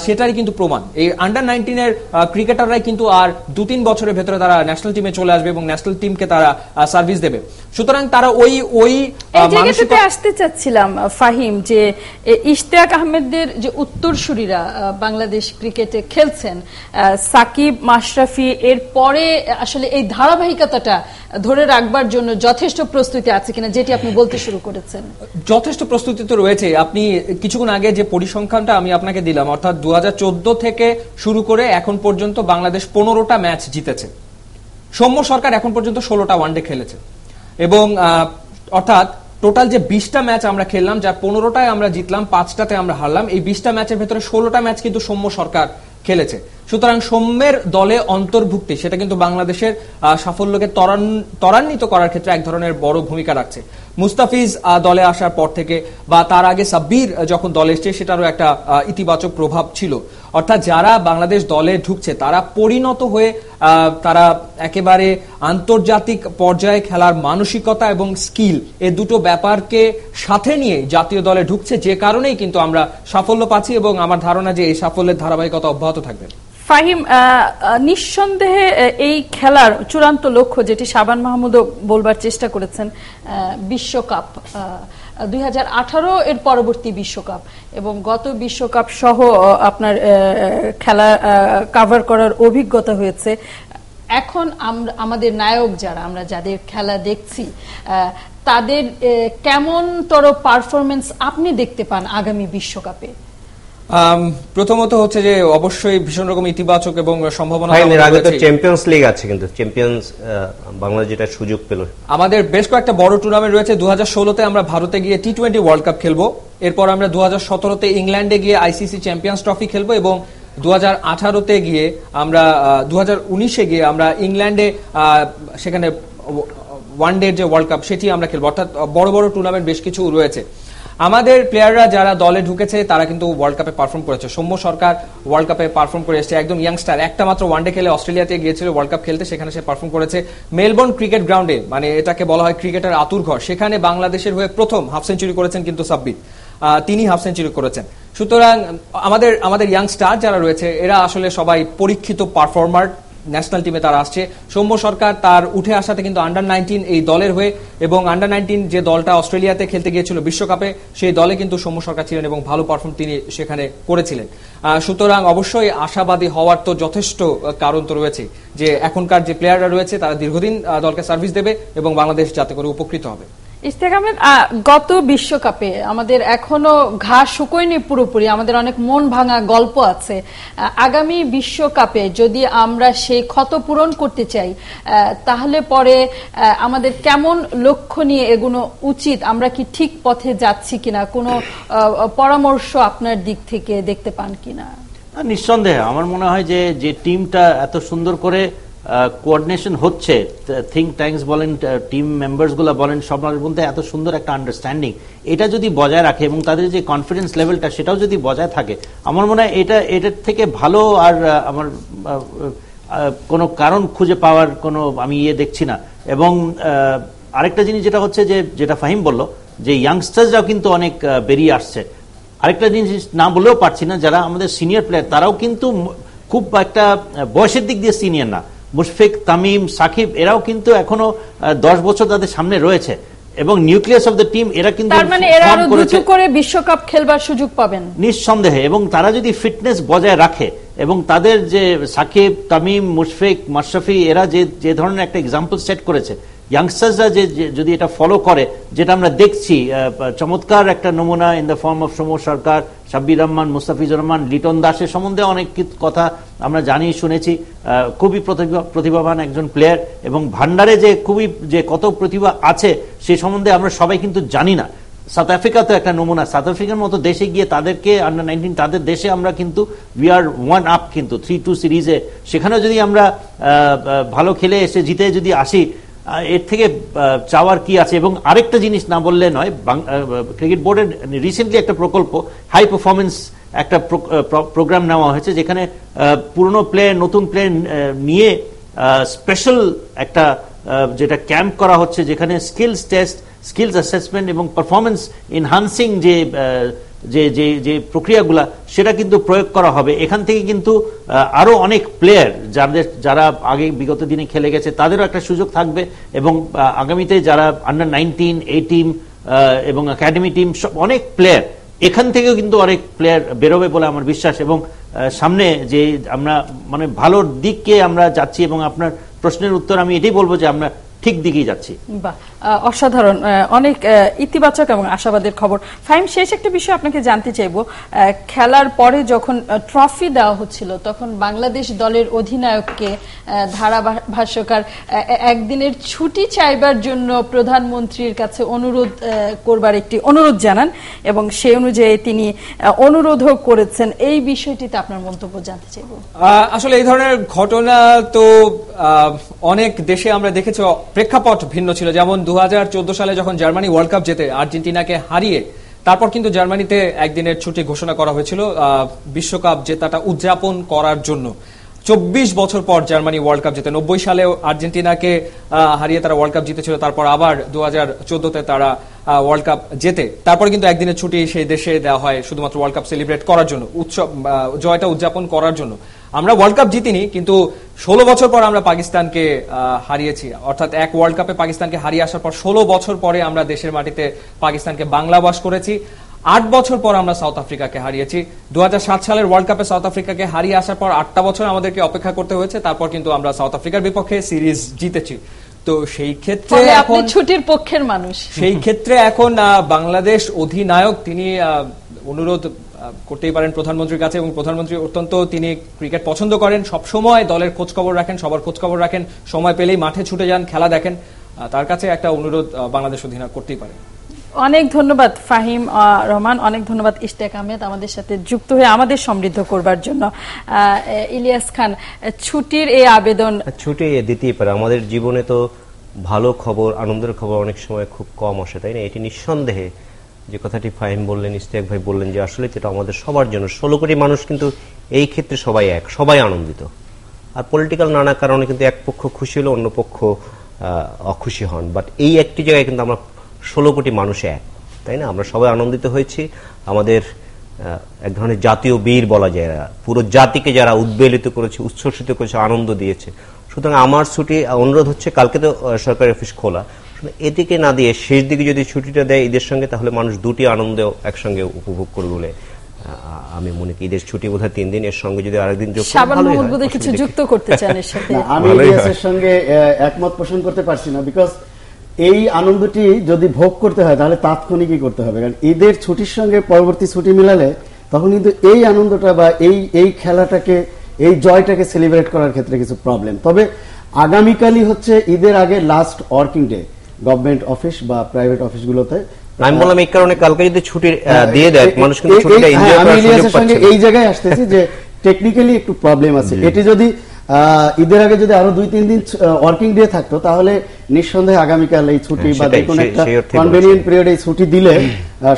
সেটারই কিন্তু প্রমাণ। এই আন্ডার নাইনটিনের ক্রিকেটাররাই কিন্তু আর দু তিন বছরের ভেতরে তারা ন্যাশনাল টিমে চলে আসবে এবং ন্যাশনাল টিমকে তারা সার্ভিস দেবে। সুতরাং তারা ওই ওই মানসিকতা আসতে চাচ্ছিলাম ফাহিম যে ইশতিয়াক আহমেদদের যে উত্তরসূরিরা বাংলাদেশ ক্রিকেটে খেলছেন সাকিব মাশরাফি এর পরে আসলে এই ধারাবাহিকতাটা ধরে রাখবার জন্য যথেষ্ট প্রস্তুতি আছে কিনা যেটি আপনি বলতে শুরু করেছেন? যথেষ্ট প্রস্তুতি তো রয়েছে। আপনি কিছুক্ষণ আগে যে পরিসংখ্যানটা আমি আপনাকে দিলাম, অর্থাৎ দু হাজার চোদ্দ থেকে শুরু করে এখন পর্যন্ত বাংলাদেশ পনেরোটা ম্যাচ জিতেছে। সৌম্য সরকার এখন পর্যন্ত ষোলোটা ওয়ানডে খেলেছে। এবং অর্থাৎ টোটাল যে বিশটা ম্যাচ আমরা খেললাম, যার পনেরোটায় আমরা জিতলাম, পাঁচটাতে আমরা হারলাম, এই বিশটা ম্যাচের ভেতরে ষোলোটা ম্যাচ কিন্তু সৌম্য সরকার খেলেছে। সুতরাং সৌম্যের দলে অন্তর্ভুক্তি, সেটা কিন্তু বাংলাদেশের সাফল্যকে ত্বরান- ত্বরান্বিত করার ক্ষেত্রে এক ধরনের বড় ভূমিকা রাখছে। মুস্তাফিজ দলে আসার পর থেকে বা তার আগে সাব্বির যখন দলে এসছে, সেটারও একটা ইতিবাচক প্রভাব ছিল। অর্থাৎ যারা বাংলাদেশ দলে ঢুকছে, তারা পরিণত হয়ে তারা একেবারে আন্তর্জাতিক পর্যায়ে খেলার মানসিকতা এবং স্কিল এ দুটো ব্যাপারকে সাথে নিয়ে জাতীয় দলে ঢুকছে, যে কারণেই কিন্তু আমরা সাফল্য পাচ্ছি এবং আমার ধারণা যে এই সাফল্যের ধারাবাহিকতা অব্যাহত থাকবে। ফাহিম নিঃসন্দেহে এই খেলার চূড়ান্ত লক্ষ্য যেটি শাবান মাহমুদও বলবার চেষ্টা করেছেন বিশ্বকাপ দুই হাজার আঠারো এর পরবর্তী বিশ্বকাপ এবং গত বিশ্বকাপ সহ আপনার খেলা কাভার করার অভিজ্ঞতা হয়েছে। এখন আমাদের নায়ক যারা, আমরা যাদের খেলা দেখছি তাদের কেমনতর পারফরমেন্স আপনি দেখতে পান আগামী বিশ্বকাপে? প্রথমত হচ্ছে যে অবশ্যই ভীষণ রকম ইতিবাচক এবং সম্ভাবনা আগে তো চ্যাম্পিয়ন্স লিগ আছে কিন্তু চ্যাম্পিয়ন্স বাংলাদেশ যেটা সুযোগ পেল। আমাদের বেশ কয়েকটা বড় টুর্নামেন্ট রয়েছে। দু হাজার ষোলোতে আমরা ভারতে গিয়ে টি টোয়েন্টি ওয়ার্ল্ড কাপ খেলব। এরপর আমরা দু হাজার সতেরোতে ইংল্যান্ডে গিয়ে আইসিসি চ্যাম্পিয়ন্স ট্রফি খেলব এবং দু হাজার আঠারোতে গিয়ে আমরা দু হাজার উনিশে গিয়ে আমরা ইংল্যান্ডে আহ, সেখানে ওয়ান ডে যে ওয়ার্ল্ড কাপ সেটি আমরা খেলব। অর্থাৎ বড় বড় টুর্নামেন্ট বেশ কিছু রয়েছে। আমাদের প্লেয়াররা যারা দলে ঢুকেছে, তারা কিন্তু ওয়ার্ল্ড কাপে পারফর্ম করেছে। সৌম্য সরকার ওয়ার্ল্ড কাপে পারফর্ম করে এসেছে, একদম ইয়াংস্টার একটা মাত্র ওয়ানডে খেলে অস্ট্রেলিয়াতে গিয়েছিল ওয়ার্ল্ড কাপ খেলতে, সেখানে সে পারফর্ম করেছে মেলবোর্ন ক্রিকেট গ্রাউন্ডে মানে এটাকে বলা হয় ক্রিকেটের আতুর ঘর। সেখানে বাংলাদেশের হয়ে প্রথম হাফ সেঞ্চুরি করেছেন কিন্তু সাব্বির। তিনি হাফ সেঞ্চুরি করেছেন। সুতরাং, আমাদের আমাদের ইয়াংস্টার যারা রয়েছে, এরা আসলে সবাই পরীক্ষিত পারফর্মার ন্যাশনাল টিমে তারা আসছে। সৌম্য সরকার তার উঠে আসাতে কিন্তু আন্ডার নাইনটিন এই দলের হয়ে এবং আন্ডার নাইনটিন যে দলটা অস্ট্রেলিয়াতে খেলতে গিয়েছিল বিশ্বকাপে, সেই দলে কিন্তু সৌম্য সরকার ছিলেন এবং ভালো পারফর্ম তিনি সেখানে করেছিলেন। সুতরাং অবশ্যই আশাবাদী হওয়ার তো যথেষ্ট কারণ তো রয়েছে যে এখনকার যে প্লেয়াররা রয়েছে, তারা দীর্ঘদিন দলকে সার্ভিস দেবে এবং বাংলাদেশ যাতে করে উপকৃত হবে। আহমেদ গত বিশ্বকাপে আমাদের এখনও ঘা শুকোয়নি পুরোপুরি, আমাদের অনেক মন ভাঙা গল্প আছে। আগামী বিশ্বকাপে যদি আমরা সেই ক্ষত পূরণ করতে চাই তাহলে পরে আমাদের কেমন লক্ষ্য নিয়ে এগুলো উচিত, আমরা কি ঠিক পথে যাচ্ছি কিনা, কোনো পরামর্শ আপনার দিক থেকে দেখতে পান কিনা? নিঃসন্দেহে। আমার মনে হয় যে যে টিমটা এত সুন্দর করে কোঅর্ডিনেশন হচ্ছে। থিঙ্ক ট্যাঙ্কস বলেন টিম মেম্বার্সগুলা বলেন সবার মধ্যে এত সুন্দর একটা আন্ডারস্ট্যান্ডিং এটা যদি বজায় রাখে এবং তাদের যে কনফিডেন্স লেভেলটা সেটাও যদি বজায় থাকে, আমার মনে হয় এটা, এটার থেকে ভালো আর আমার কোনো কারণ খুঁজে পাওয়ার কোনো আমি ইয়ে দেখছি না। এবং আরেকটা জিনিস যেটা হচ্ছে যে, যেটা ফাহিম বলল, যে ইয়াংস্টার্সরাও কিন্তু অনেক বেরিয়ে আসছে। আরেকটা জিনিস না বলেও পারছি না, যারা আমাদের সিনিয়র প্লেয়ার তারাও কিন্তু খুব একটা বয়সের দিক দিয়ে সিনিয়র না। মুশফিক তামিম সাকিব এরাও কিন্তু এখনও দশ বছর তাদের সামনে রয়েছে। এবং নিউক্লিয়াস অফ দ্য টিম এরা কিন্তু তার মানে এরা আরও দুটো করে বিশ্বকাপ খেলবার সুযোগ পাবেন। নিঃসন্দেহে এবং তারা যদি ফিটনেস বজায় রাখে এবং তাদের যে সাকিব তামিম মুশফিক মাশরাফি এরা যে যে ধরনের একটা এক্সাম্পল সেট করেছে ইয়াংস্টার্সরা যে যদি এটা ফলো করে, যেটা আমরা দেখছি চমৎকার একটা নমুনা in the form of Samar Sarkar, Sabbir Rahman, Mustafizur Rahman, Liton দাসের সম্বন্ধে অনেক কথা আমরা জানি, শুনেছি। খুবই প্রতিভা- প্রতিভাবান একজন প্লেয়ার এবং ভান্ডারে যে খুবই যে কত প্রতিভা আছে, সে সম্বন্ধে আমরা সবাই কিন্তু জানি না। সাউথ আফ্রিকা তো একটা নমুনা। সাউথ আফ্রিকার মতো দেশে গিয়ে তাদেরকে আন্ডার নাইনটিন তাদের দেশে আমরা কিন্তু উই আর ওয়ান আপ কিন্তু থ্রি টু সিরিজে সেখানে যদি আমরা ভালো খেলে এসে জিতে যদি আসি এর থেকে চাওয়ার কি আছে? এবং আরেকটা জিনিস না বললে নয় ক্রিকেট বোর্ডের রিসেন্টলি একটা প্রকল্প হাই পারফরমেন্স একটা প্রোগ্রাম নেওয়া হয়েছে, যেখানে পুরনো প্লেয়ার নতুন প্লেয়ার নিয়ে স্পেশাল একটা যেটা ক্যাম্প করা হচ্ছে, যেখানে স্কিলস টেস্ট স্কিলস অ্যাসেসমেন্ট এবং পারফরমেন্স এনহান্সিং যে যে যে যে প্রক্রিয়াগুলা সেটা কিন্তু প্রয়োগ করা হবে। এখান থেকে কিন্তু আহ, আরও অনেক প্লেয়ার যাদের যারা আগে বিগত দিনে খেলে গেছে তাদেরও একটা সুযোগ থাকবে এবং আগামীতে যারা আন্ডার নাইনটিন এই টিম এবং একাডেমি টিম সব অনেক প্লেয়ার এখান থেকেও কিন্তু অনেক প্লেয়ার বেরোবে বলে আমার বিশ্বাস এবং সামনে যে আমরা মানে ভালোর দিককে আমরা যাচ্ছি এবং আপনার প্রশ্নের উত্তর আমি এটাই বলব যে আমরা ঠিক দিকেই যাচ্ছি। অসাধারণ অনেক ইতিবাচক এবং আশাবাদের খবর। ফাইম শেষ একটা বিষয় আপনাকে জানতে চাইব। খেলার পরে যখন ট্রফি দেওয়া হচ্ছিল, তখন বাংলাদেশ দলের অধিনায়ককে ধারাভাষ্যকার একদিনের ছুটি চাইবার জন্য প্রধানমন্ত্রীর কাছে অনুরোধ করবার একটি অনুরোধ জানান এবং সেই অনুযায়ী তিনি অনুরোধও করেছেন। এই বিষয়টিতে আপনার মন্তব্য জানতে চাইব। আসলে এই ধরনের ঘটনা তো অনেক দেশে আমরা দেখেছি, প্রেক্ষাপট ভিন্ন ছিল। যেমন দু হাজার চোদ্দ সালে যখন জার্মানি ওয়ার্ল্ড কাপ জেতে আর্জেন্টিনাকে হারিয়ে, তারপর কিন্তু জার্মানিতে একদিনের ছুটি ঘোষণা করা হয়েছিল বিশ্বকাপ জেতাটা উদযাপন করার জন্য। চব্বিশ বছর পর জার্মানি ওয়ার্ল্ড কাপ জেতে, নব্বই সালে আর্জেন্টিনাকে হারিয়ে তারা ওয়ার্ল্ড কাপ জিতেছিল, তারপর আবার দু হাজার চোদ্দতে তারা ওয়ার্ল্ড কাপ জেতে। তারপর কিন্তু একদিনের ছুটি সেই দেশে দেওয়া হয়, শুধুমাত্র ওয়ার্ল্ড কাপ সেলিব্রেট করার জন্য, উৎসব জয়টা উদযাপন করার জন্য। আমরা ওয়ার্ল্ড কাপ জিতিনি, কিন্তু ষোলো বছর পর আমরা পাকিস্তানকে হারিয়েছি। অর্থাৎ এক ওয়ার্ল্ড কাপে পাকিস্তানকে হারিয়ে আসার পর ষোলো বছর পরে আমরা দেশের মাটিতে পাকিস্তানকে বাংলাবাস করেছি। আট বছর পর আমরা সাউথ আফ্রিকাকে হারিয়েছি। দু সালের ওয়ার্ল্ড কাপে সাউথ আফ্রিকাকে হারিয়ে আসার পর আটটা বছর আমাদেরকে অপেক্ষা করতে হয়েছে। তারপর কিন্তু আমরা সাউথ আফ্রিকার বিপক্ষে সিরিজ জিতেছি। তো সেই ক্ষেত্রে এখন ছুটির পক্ষের মানুষ। সেই ক্ষেত্রে এখন বাংলাদেশ অধিনায়ক তিনি আহ, অনুরোধ করতেই পারেন প্রধানমন্ত্রীর কাছে এবং প্রধানমন্ত্রী অত্যন্ত তিনি ক্রিকেট পছন্দ করেন। সব সময় দলের খোঁজ খবর রাখেন সবার খোঁজ খবর রাখেন সময় পেলেই মাঠে ছুটে যান খেলা দেখেন। তার কাছে একটা অনুরোধ বাংলাদেশ অধিনায়ক করতেই পারেন অনেক ধন্যবাদ ফাহিম রহমান অনেক ধন্যবাদ ইশতেক আহমেদ আমাদের সাথে যুক্ত হয়ে আমাদের সমৃদ্ধ করবার জন্য। ইলিয়াস খান ছুটির এই আবেদন ছুটি দিতেই পারে। আমাদের জীবনে তো ভালো খবর আনন্দের খবর অনেক সময় খুব কম আসে তাই না? এটি নিঃসন্দেহে যে কথাটি ফাহিম বললেন ইস্তেক ভাই বললেন যে আসলে এটা আমাদের সবার জন্য, ষোলো কোটি মানুষ কিন্তু এই ক্ষেত্রে সবাই এক, সবাই আনন্দিত। আর পলিটিক্যাল নানা কারণে কিন্তু এক পক্ষ খুশি হলে, অন্য পক্ষ অখুশি হন। বাট এই একটি জায়গায় কিন্তু আমরা ষোলো কোটি মানুষ এক, তাই না? আমরা সবাই আনন্দিত হয়েছি। আমাদের এক ধরনের জাতীয় বীর বলা যায়। পুরো জাতিকে যারা উদ্বেলিত করেছে, উচ্ছ্বসিত করেছে, আনন্দ দিয়েছে। সুতরাং আমার ছুটি, অনুরোধ হচ্ছে কালকে তো সরকারি অফিস খোলা। এদিকে না দিয়ে শেষ দিকে যদি ছুটিটা দেয় ঈদের সঙ্গে তাহলে মানুষ দুটি আনন্দ একসঙ্গে উপভোগ করবে বলে আমি মনে করি ঈদের ছুটি বোধহয় তিন দিন এর সঙ্গে যদি আরেকদিন যোগ শাবান মাহমুদ বোধহয় কিছু যুক্ত করতে চান এর সাথে। [laughs] আমি ইলিয়াসের সঙ্গে একমত পোষণ করতে পারছি না বিকজ এই আনন্দটি যদি ভোগ করতে হয় তাহলে তাৎক্ষণিকই করতে হবে। কারণ ঈদের ছুটির সঙ্গে পরবর্তী ছুটি মিলালে তখন কিন্তু এই আনন্দটা বা এই এই খেলাটাকে এই জয়টাকে সেলিব্রেট করার ক্ষেত্রে কিছু প্রবলেম তবে আগামীকালই হচ্ছে ঈদের আগে last working day government office বা প্রাইভেট অফিসগুলোতে আমি বললাম এই কারণে কালকে যদি ছুটি আহ, দিয়ে দেয় মানুষ কিন্তু ছুটিটা এনজয় হ্যাঁ, করার সুযোগ পাচ্ছে। এই জায়গায় আসতেছি যে টেকনিক্যালি একটু প্রবলেম আছে এটি যদি ঈদের আগে যদি আরও দুই তিন দিন ওয়ার্কিং ডে থাকতো তাহলে নিঃসন্দেহে আগামীকাল এই ছুটি হ্যাঁ, বা যে কোনো একটা কনভেনিয়েন্ট। পিরিয়ড এই ছুটি দিলে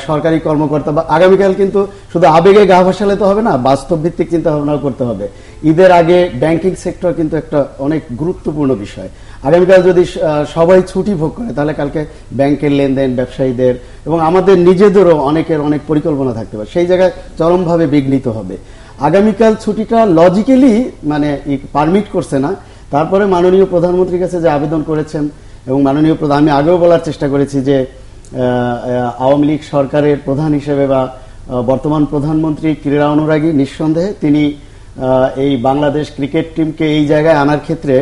সরকারি কর্মকর্তা বা আগামীকাল কিন্তু শুধু আবেগে গা ভাসালে তো হবে না বাস্তব ভিত্তিক চিন্তা ভাবনাও করতে হবে ঈদের আগে ব্যাংকিং সেক্টর কিন্তু একটা অনেক গুরুত্বপূর্ণ বিষয়। আগামীকাল যদি সবাই ছুটি ভোগ করে, তাহলে কালকে ব্যাংকের লেনদেন, ব্যবসায়ীদের এবং আমাদের নিজেদেরও অনেকের অনেক পরিকল্পনা থাকতে পারে। সেই জায়গায় চরমভাবে বিঘ্নিত হবে। আগামীকাল ছুটিটা লজিক্যালি মানে পারমিট করছে না। তারপরে মাননীয় প্রধানমন্ত্রীর কাছে যে আবেদন করেছেন এবং মাননীয় প্রধান, আমি আগেও বলার চেষ্টা করেছি যে আওয়ামী লীগ সরকারের প্রধান হিসেবে বা বর্তমান প্রধানমন্ত্রী ক্রীড়া অনুরাগী নিঃসন্দেহে তিনি এই বাংলাদেশ ক্রিকেট টিমকে এই জায়গায় আনার ক্ষেত্রে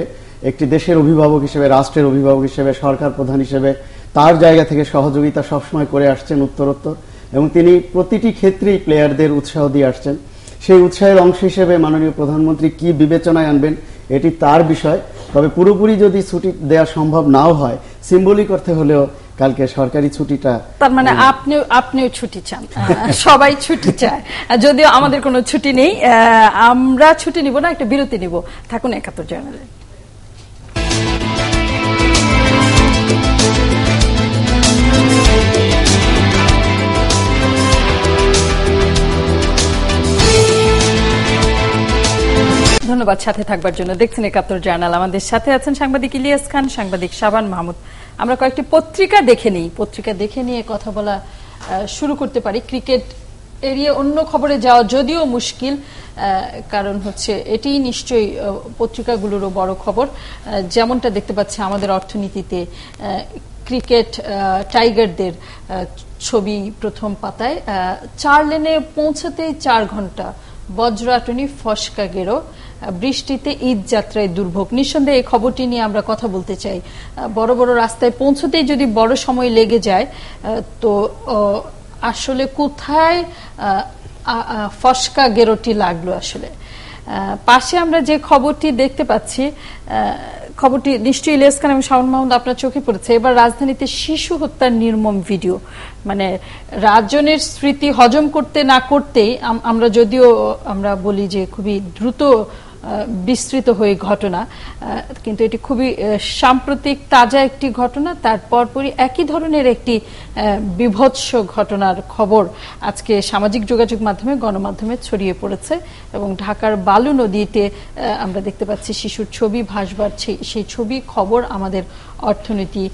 একটি দেশের অভিভাবক হিসেবে, রাষ্ট্রের অভিভাবক হিসেবে, সরকার প্রধান হিসেবে তার জায়গা থেকে সহযোগিতা সবসময় করে আসছেন উত্তরোত্তর এবং তিনি প্রতিটি ক্ষেত্রেই প্লেয়ারদের উৎসাহ দিয়ে আসছেন। সেই উৎসাহের অংশ হিসেবে মাননীয় প্রধানমন্ত্রী কি বিবেচনায় আনবেন এটি তার বিষয়। তবে পুরোপুরি যদি ছুটি দেওয়া সম্ভব নাও হয় সিম্বলিক অর্থে হলেও কালকে সরকারি ছুটিটা। তার মানে আপনিও আপনিও ছুটি চান। সবাই ছুটি চায়। যদিও আমাদের কোনো ছুটি নেই আমরা ছুটি নিব না একটা বিরতি নিব। থাকুন একাত্তর জার্নালে ধন্যবাদ সাথে থাকবার জন্য। দেখছেন একাত্তর জার্নাল আমাদের সাথে আছেন সাংবাদিক ইলিয়াস খান সাংবাদিক শাবান মাহমুদ। আমরা কয়েকটি পত্রিকা দেখে নিই। পত্রিকা দেখে নিয়ে কথা বলা শুরু করতে পারি। ক্রিকেট এড়িয়ে অন্য খবরে যাওয়া যদিও মুশকিল কারণ হচ্ছে এটি নিশ্চয়ই পত্রিকাগুলোরও বড় খবর। যেমনটা দেখতে পাচ্ছি আমাদের অর্থনীতিতে ক্রিকেট টাইগারদের ছবি প্রথম পাতায় চার লেনে পৌঁছাতেই চার ঘণ্টা। বজ্রাটনি, ফসকা গেরো বৃষ্টিতে ঈদ যাত্রায় দুর্ভোগ। নিঃসন্দেহে এই খবরটি নিয়ে আমরা কথা বলতে চাই। বড় বড় রাস্তায় পৌঁছতেই যদি বড় সময় লেগে যায় তো আসলে কোথায় ফসকা গেরোটি লাগল আসলে। পাশে আমরা যে খবরটি দেখতে পাচ্ছি খবরটি নিশ্চয়ই ইলিয়াস খান এবং শাওন মাহমুদ আপনার চোখে পড়েছে। এবার রাজধানীতে শিশু হত্যার নির্মম ভিডিও। মানে রাজনের স্মৃতি হজম করতে না করতেই আমরা যদিও আমরা বলি যে খুবই দ্রুত বিস্তৃত হয়ে ঘটনা। কিন্তু এটি খুবই সাম্প্রতিক তাজা একটি ঘটনা, তার পরপরই একই ধরনের একটি বিভৎস ঘটনার খবর আজকে সামাজিক যোগাযোগ মাধ্যমে, গণমাধ্যমে ছড়িয়ে পড়েছে এবং ঢাকার বালু নদীতে আমরা দেখতে পাচ্ছি শিশুর ছবি ভাসবার সেই- ছবি খবর আমাদের অর্থনীতি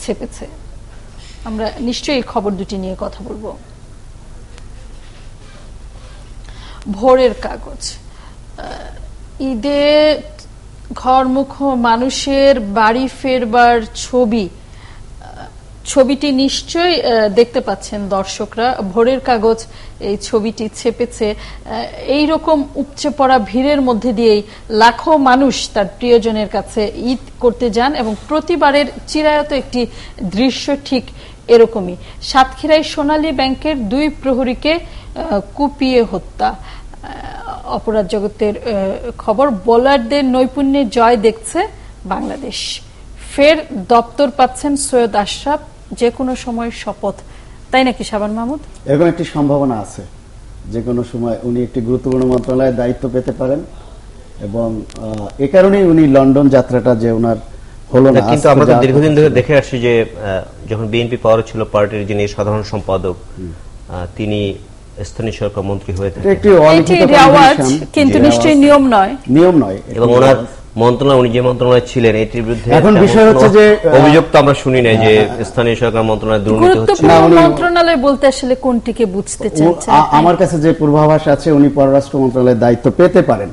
ছেপেছে। আমরা নিশ্চয়ই এই খবর দুটি নিয়ে কথা বলব। ভোরের কাগজ। ঈদে ঘরমুখ মানুষের বাড়ি ফেরবার ছবি, ছবিটি নিশ্চয়ই দেখতে পাচ্ছেন দর্শকরা। ভোরের কাগজ এই ছবিটি ছেপেছে। এই রকম উপচে পড়া ভিড়ের মধ্যে দিয়েই লাখো মানুষ তার প্রিয়জনের কাছে ঈদ করতে যান এবং প্রতিবারের চিরায়ত একটি দৃশ্য ঠিক এরকমই। সাতক্ষীরায় সোনালী ব্যাংকের দুই প্রহরীকে কুপিয়ে হত্যা। অপরাধ জগতের আহ, খবর। বোলারদের নৈপুণ্যে জয় দেখছে বাংলাদেশ। ফের দপ্তর পাচ্ছেন সৈয়দ আশরাফ যে কোনো সময় শপথ। তাই নাকি সাবান মাহমুদ? এরকম একটি সম্ভাবনা আছে। যে কোনো সময় উনি একটি গুরুত্বপূর্ণ মন্ত্রণালয়ের দায়িত্ব পেতে পারেন এবং আহ, এ কারণেই উনি লন্ডন যাত্রাটা যে ওনার হলো না কিন্তু আমরা তো দীর্ঘদিন ধরে দেখে আসছি যে আহ, যখন বিএনপি পাওয়ার ছিল পার্টির যিনি সাধারণ সম্পাদক আহ, তিনি স্থানীয় সরকার মন্ত্রী হয়ে এটা থাকেন। একটি কিন্তু নিশ্চয়ই নিয়ম নয়। নিয়ম নয়। এবং ওনার মন্ত্রণালয় উনি যে মন্ত্রণালয়ে ছিলেন এটির বিরুদ্ধে এখন বিষয় হচ্ছে যে, অভিযোগ তো আমরা শুনি নাই যে স্থানীয় সরকার মন্ত্রণালয়ে দুর্নীতি হচ্ছে। গুরুত্বপূর্ণ না, মন্ত্রণালয় বলতে আসলে কোনটিকে বুঝতে চাচ্ছেন আমার কাছে যে পূর্বাভাস আছে উনি পররাষ্ট্র মন্ত্রণালয়ের দায়িত্ব পেতে পারেন।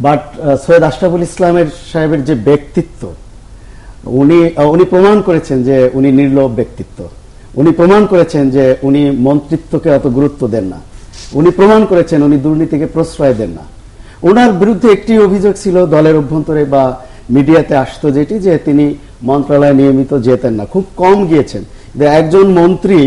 বাট সৈয়দ আশরাফুল ইসলামের সাহেবের যে ব্যক্তিত্ব উনি আহ, উনি প্রমাণ করেছেন যে উনি নির্লোভ ব্যক্তিত্ব। উনি প্রমাণ করেছেন যে উনি মন্ত্রিত্বকে অত গুরুত্ব দেন না। উনি প্রমাণ করেছেন উনি দুর্নীতিকে প্রশ্রয় দেন না। ওনার বিরুদ্ধে একটি অভিযোগ ছিল দলের অভ্যন্তরে বা মিডিয়াতে আসতো যেটি যে তিনি মন্ত্রণালয়ে নিয়মিত যেতেন না, খুব কম গিয়েছেন। একজন মন্ত্রী,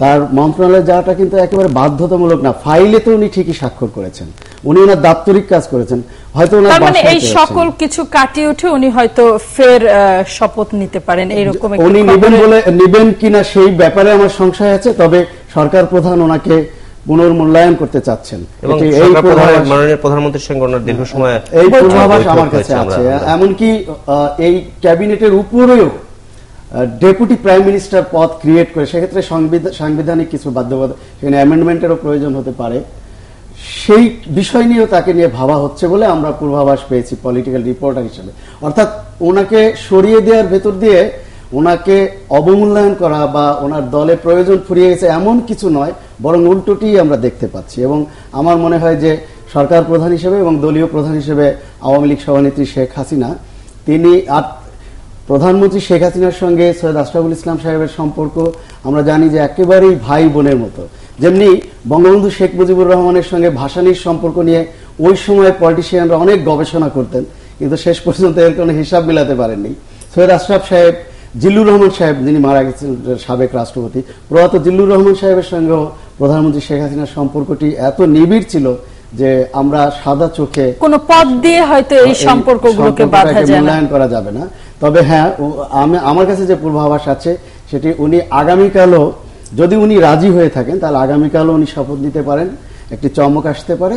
তার মন্ত্রণালয়ে যাওয়াটা কিন্তু একেবারে বাধ্যতামূলক না ফাইলে তো উনি ঠিকই স্বাক্ষর করেছেন। উনি ওনার দাপ্তরিক কাজ করেছেন। হয়তো ওনার মানে এই সকল কিছু কাটিয়ে উঠে উনি হয়তো ফের শপথ নিতে পারেন এইরকম উনি নেবেন বলে নেবেন কিনা সেই ব্যাপারে আমার সংশয় আছে তবে সরকার প্রধান ওনাকে পুনর্মূল্যায়ন করতে চাচ্ছেন। এবং এই মাননীয় প্রধানমন্ত্রীর সঙ্গে ওনার দীর্ঘ সময় এই পূর্বাভাস আমার কাছে আছে। এমনকি আহ, এই ক্যাবিনেটের উপরেও ডেপুটি প্রাইম মিনিস্টার পদ ক্রিয়েট করে সেক্ষেত্রে সংবিধা- সাংবিধানিক কিছু বাধ্যবাধকতা সেখানে অ্যামেন্ডমেন্টেরও প্রয়োজন হতে পারে। সেই বিষয় নিয়েও তাকে নিয়ে ভাবা হচ্ছে বলে আমরা পূর্বাভাস পেয়েছি পলিটিক্যাল রিপোর্টার হিসেবে। অর্থাৎ ওনাকে সরিয়ে দেওয়ার ভেতর দিয়ে ওনাকে অবমূল্যায়ন করা বা ওনার দলে প্রয়োজন ফুরিয়ে গেছে এমন কিছু নয়, বরং উল্টোটি আমরা দেখতে পাচ্ছি। এবং আমার মনে হয় যে সরকার প্রধান হিসেবে এবং দলীয় প্রধান হিসেবে আওয়ামী লীগ সভানেত্রী শেখ হাসিনা, তিনি আর প্রধানমন্ত্রী শেখ হাসিনার সঙ্গে সৈয়দ আশরাফুল ইসলাম সাহেবের সম্পর্ক আমরা জানি যে একেবারেই ভাই বোনের মতো। যেমনি বঙ্গবন্ধু শেখ মুজিবুর রহমানের সঙ্গে ভাসানির সম্পর্ক নিয়ে ওই সময় পলিটিশিয়ানরা অনেক গবেষণা করতেন কিন্তু শেষ পর্যন্ত এর কোনো হিসাব মিলাতে পারেননি। সৈয়দ আশরাফ সাহেব জিল্লুর রহমান সাহেব যিনি মারা গেছেন সাবেক রাষ্ট্রপতি প্রয়াত জিল্লুর রহমান সাহেবের সঙ্গেও প্রধানমন্ত্রী শেখ হাসিনার সম্পর্কটি এত নিবিড় ছিল যে আমরা সাদা চোখে কোন পদ দিয়ে হয়তো এই সম্পর্কগুলোকে বাধা যায় মূল্যায়ন করা যাবে না। তবে হ্যাঁ আমি আমার কাছে যে পূর্বাভাস আছে সেটি উনি আগামীকালও যদি উনি রাজি হয়ে থাকেন, তাহলে আগামীকালও উনি শপথ নিতে পারেন, একটি চমক আসতে পারে,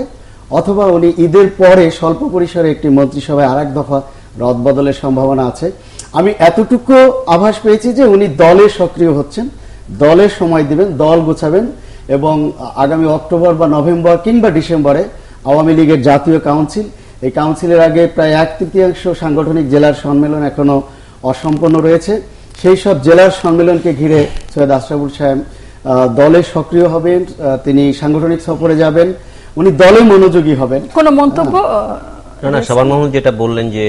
অথবা উনি ঈদের পরে স্বল্প পরিসরে একটি মন্ত্রিসভায় আর এক দফা রদ বদলের সম্ভাবনা আছে। আমি এতটুকু আভাস পেয়েছি যে উনি দলে সক্রিয় হচ্ছেন দলের সময় দিবেন, দল গোছাবেন, এবং আগামী অক্টোবর বা নভেম্বর কিংবা ডিসেম্বরে আওয়ামী লীগের জাতীয় কাউন্সিল, এই কাউন্সিলের আগে প্রায় এক তৃতীয়াংশ সাংগঠনিক জেলার সম্মেলন এখনও অসম্পন্ন রয়েছে। সেই সব জেলার সম্মেলনকে ঘিরে সৈয়দ আশরাফুল সাহেব দলে সক্রিয় হবেন তিনি সাংগঠনিক সফরে যাবেন উনি দলে মনোযোগী হবেন। কোন মন্তব্য? না না সাবান মাহমুদ যেটা বললেন যে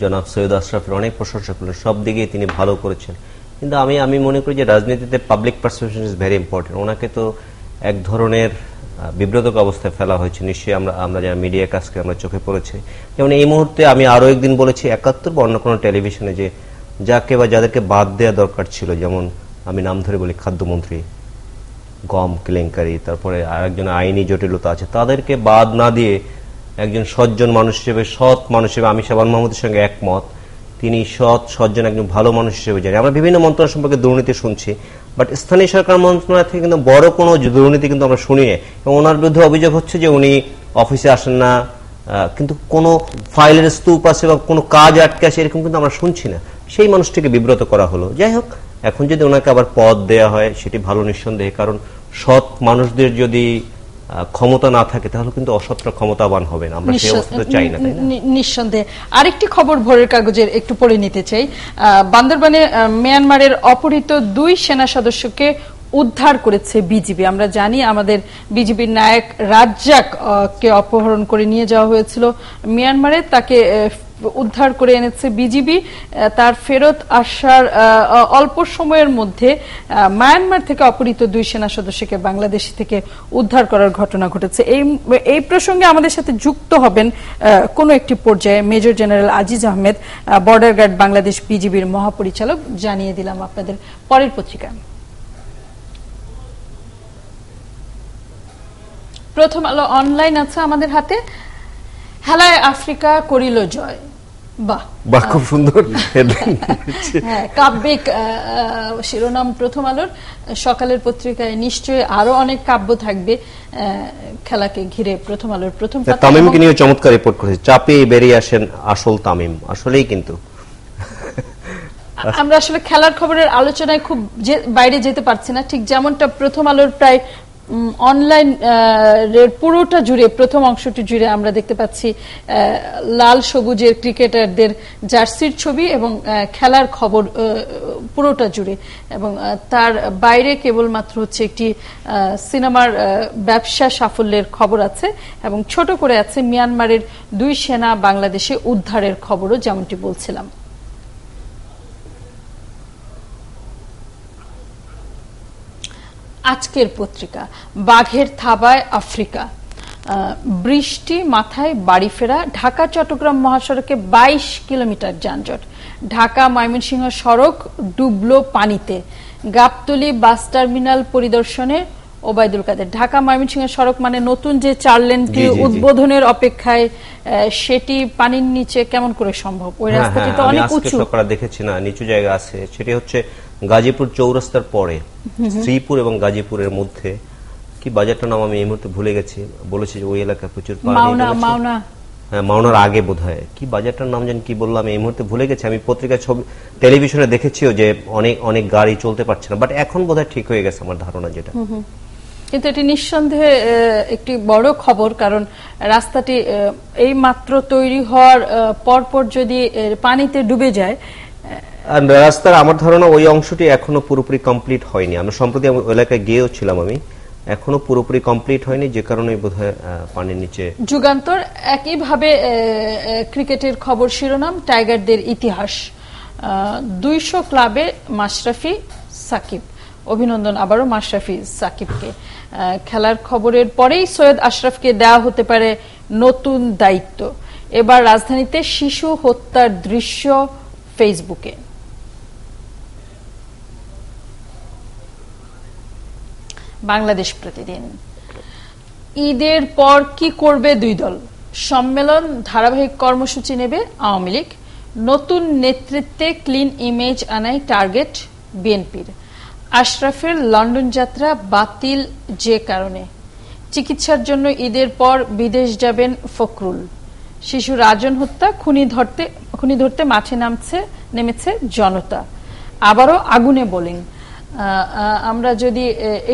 জনাব সৈয়দ আশরাফের অনেক প্রশংসা করলেন সব দিকেই তিনি ভালো করেছেন। কিন্তু আমি আমি মনে করি যে রাজনীতিতে public perception is very important ওনাকে তো এক ধরনের বিব্রতক অবস্থায় ফেলা হয়েছে। নিশ্চয়ই আমরা আমরা যারা মিডিয়া কাজ করি আমরা চোখে পড়েছে। যেমন এই মুহূর্তে আমি আরও একদিন বলেছি একাত্তর বা অন্য কোনো টেলিভিশনে যে যাকে বা যাদেরকে বাদ দেওয়া দরকার ছিল, যেমন আমি নাম ধরে বলি খাদ্যমন্ত্রী, গম কেলেঙ্কারি, তারপরে আরেকজন আইনি জটিলতা আছে, তাদেরকে বাদ না দিয়ে একজন সজ্জন মানুষ হিসেবে, সৎ মানুষ হিসেবে, আমি শাবান মাহমুদের সঙ্গে একমত, তিনি সৎ, সজ্জন, একজন ভালো মানুষ হিসেবে জানি। আমরা বিভিন্ন মন্ত্রণালয় সম্পর্কে দুর্নীতি শুনছি বাট স্থানীয় সরকার মন্ত্রণালয় থেকে কিন্তু বড় কোনো দুর্নীতি কিন্তু আমরা শুনি না এবং ওনার বিরুদ্ধে অভিযোগ হচ্ছে যে উনি অফিসে আসেন না কিন্তু কোনো ফাইলের স্তূপ আছে বা কোনো কাজ আটকে আছে, এরকম কিন্তু আমরা শুনছি না। সেই মানুষটিকে বিব্রত করা হলো। যাই হোক এখন যদি ওনাকে আবার পদ দেয়া হয় সেটি ভালো নিঃসন্দেহে কারণ সৎ মানুষদের যদি ক্ষমতা না থাকে তাহলে কিন্তু অসৎরা ক্ষমতাবান হবে না আমরা সেই অবস্থা চাই না তাই না? নিঃসন্দেহে। আরেকটি খবর ভোরের কাগজের একটু পড়ে নিতে চাই। বান্দরবানে মিয়ানমারের অপহৃত দুই সেনা সদস্যকে উদ্ধার করেছে বিজিবি। আমরা জানি আমাদের বিজিবির নায়ক রাজ্জাক কে অপহরণ করে নিয়ে যাওয়া হয়েছিল। মিয়ানমারে তাকে উদ্ধার করে এনেছে বিজিবি। তার ফেরত আসার অল্প সময়ের মধ্যে মায়ানমার থেকে অপহৃত দুই সেনা সদস্যকে বাংলাদেশ থেকে উদ্ধার করার ঘটনা ঘটেছে। এই এই প্রসঙ্গে আমাদের সাথে যুক্ত হবেন কোনো একটি পর্যায়ে major general Aziz Ahmed border guard Bangladesh বিজিবির মহাপরিচালক। জানিয়ে দিলাম আপনাদের পরের পত্রিকায় প্রথম আলো অনলাইন আছে আমাদের হাতে। হেলায় আফ্রিকা করিল জয়। বাহ। খুব সুন্দর। [laughs] হ্যাঁ কাব্যিক শিরোনাম প্রথম আলোর সকালের পত্রিকায় নিশ্চয়ই আরও অনেক কাব্য থাকবে খেলাকে ঘিরে প্রথম আলোর প্রথম তামিমকে নিয়ে চমৎকার রিপোর্ট করেছে। চাপে বেরিয়ে আসেন আসল তামিম। আসলেই কিন্তু। আমরা আসলে খেলার খবরের আলোচনায় খুব যে- বাইরে যেতে পারছি না। ঠিক যেমনটা প্রথম আলোর প্রায় অনলাইন পুরোটা জুড়ে, প্রথম অংশটি জুড়ে আমরা দেখতে পাচ্ছি লাল সবুজের ক্রিকেটারদের জার্সির ছবি এবং খেলার খবর পুরোটা জুড়ে। এবং তার বাইরে কেবলমাত্র হচ্ছে একটি সিনেমার ব্যবসা সাফল্যের খবর আছে এবং ছোট করে আছে মিয়ানমারের দুই সেনা বাংলাদেশে উদ্ধারের খবরও, যেমনটি বলছিলাম। আজকের পত্রিকা, বাঘের থাবায় আফ্রিকা। বৃষ্টি মাথায় বাড়ি ফেরা, ঢাকা, চট্টগ্রাম মহাসড়কে ২২ কিলোমিটার যানজট। ঢাকা, ময়মনসিংহ সড়ক ডুবলো পানিতে। গাবতলি বাস টার্মিনাল পরিদর্শনে ওবায়দুল কাদের। ঢাকা ময়মনসিংহ সড়ক মানে নতুন যে চার লেনটি। উদ্বোধনের অপেক্ষায় সেটি পানির নিচে কেমন করে সম্ভব? ওই হ্যাঁ, রাস্তাটি হ্যাঁ, তো অনেক আজকে উঁচু। সকালে দেখেছি না নিচু জায়গা আছে। সেটি হচ্ছে গাজীপুর চৌরাস্তার পরে শ্রীপুর এবং গাজীপুরের মধ্যে। কি বাজারটার নাম আমি এই মুহূর্তে ভুলে গেছি বলেছি যে ওই এলাকায় প্রচুর পানি মাওনা মাওনা। হ্যাঁ মাওনার আগে বোধ হয় কি বাজারটার নাম যেন কি বললাম এই মুহূর্তে ভুলে গেছি। আমি পত্রিকায় ছবি টেলিভিশনে দেখেছিও যে অনেক অনেক গাড়ি চলতে পারছে না। বাট এখন বোধহয় ঠিক হয়ে গেছে আমার ধারণা যেটা। কিন্তু এটি নিঃসন্দেহে একটি বড় খবর কারণ রাস্তাটি এই মাত্র তৈরি হওয়ার পরপর যদি পানিতে ডুবে যায় রাস্তার আমার ধারণা ওই অংশটি এখনও পুরোপুরি কমপ্লিট হয়নি। আমি সম্প্রতি এলাকায় গিয়েও ছিলাম আমি। এখনও পুরোপুরি কমপ্লিট হয়নি যে কারণে বোধহয় পানির নিচে যুগান্তর একইভাবে ক্রিকেটের খবর শিরোনাম টাইগারদের ইতিহাস। দুইশো ক্লাবে মাশরাফি সাকিব। অভিনন্দন আবারও মাশরাফি সাকিবকে। খেলার খবরের পরেই সৈয়দ আশরাফকে দেওয়া হতে পারে নতুন দায়িত্ব। এবার রাজধানীতে শিশু হত্যার দৃশ্য ফেসবুকে। বাংলাদেশ প্রতিদিন। ঈদের পর কি করবে দুই দল? সম্মেলন, ধারাবাহিক কর্মসূচি নেবে আওয়ামী লীগ। নতুন নেতৃত্বে ক্লিন ইমেজ আনাই টার্গেট বিএনপির। আশরাফের লন্ডন যাত্রা বাতিল যে কারণে। চিকিৎসার জন্য ঈদের পর বিদেশ যাবেন ফখরুল। শিশু রাজন হত্যা খুনি ধরতে খুনি ধরতে মাঠে নামছে নেমেছে জনতা। আবারও আগুনে বোলিং আমরা যদি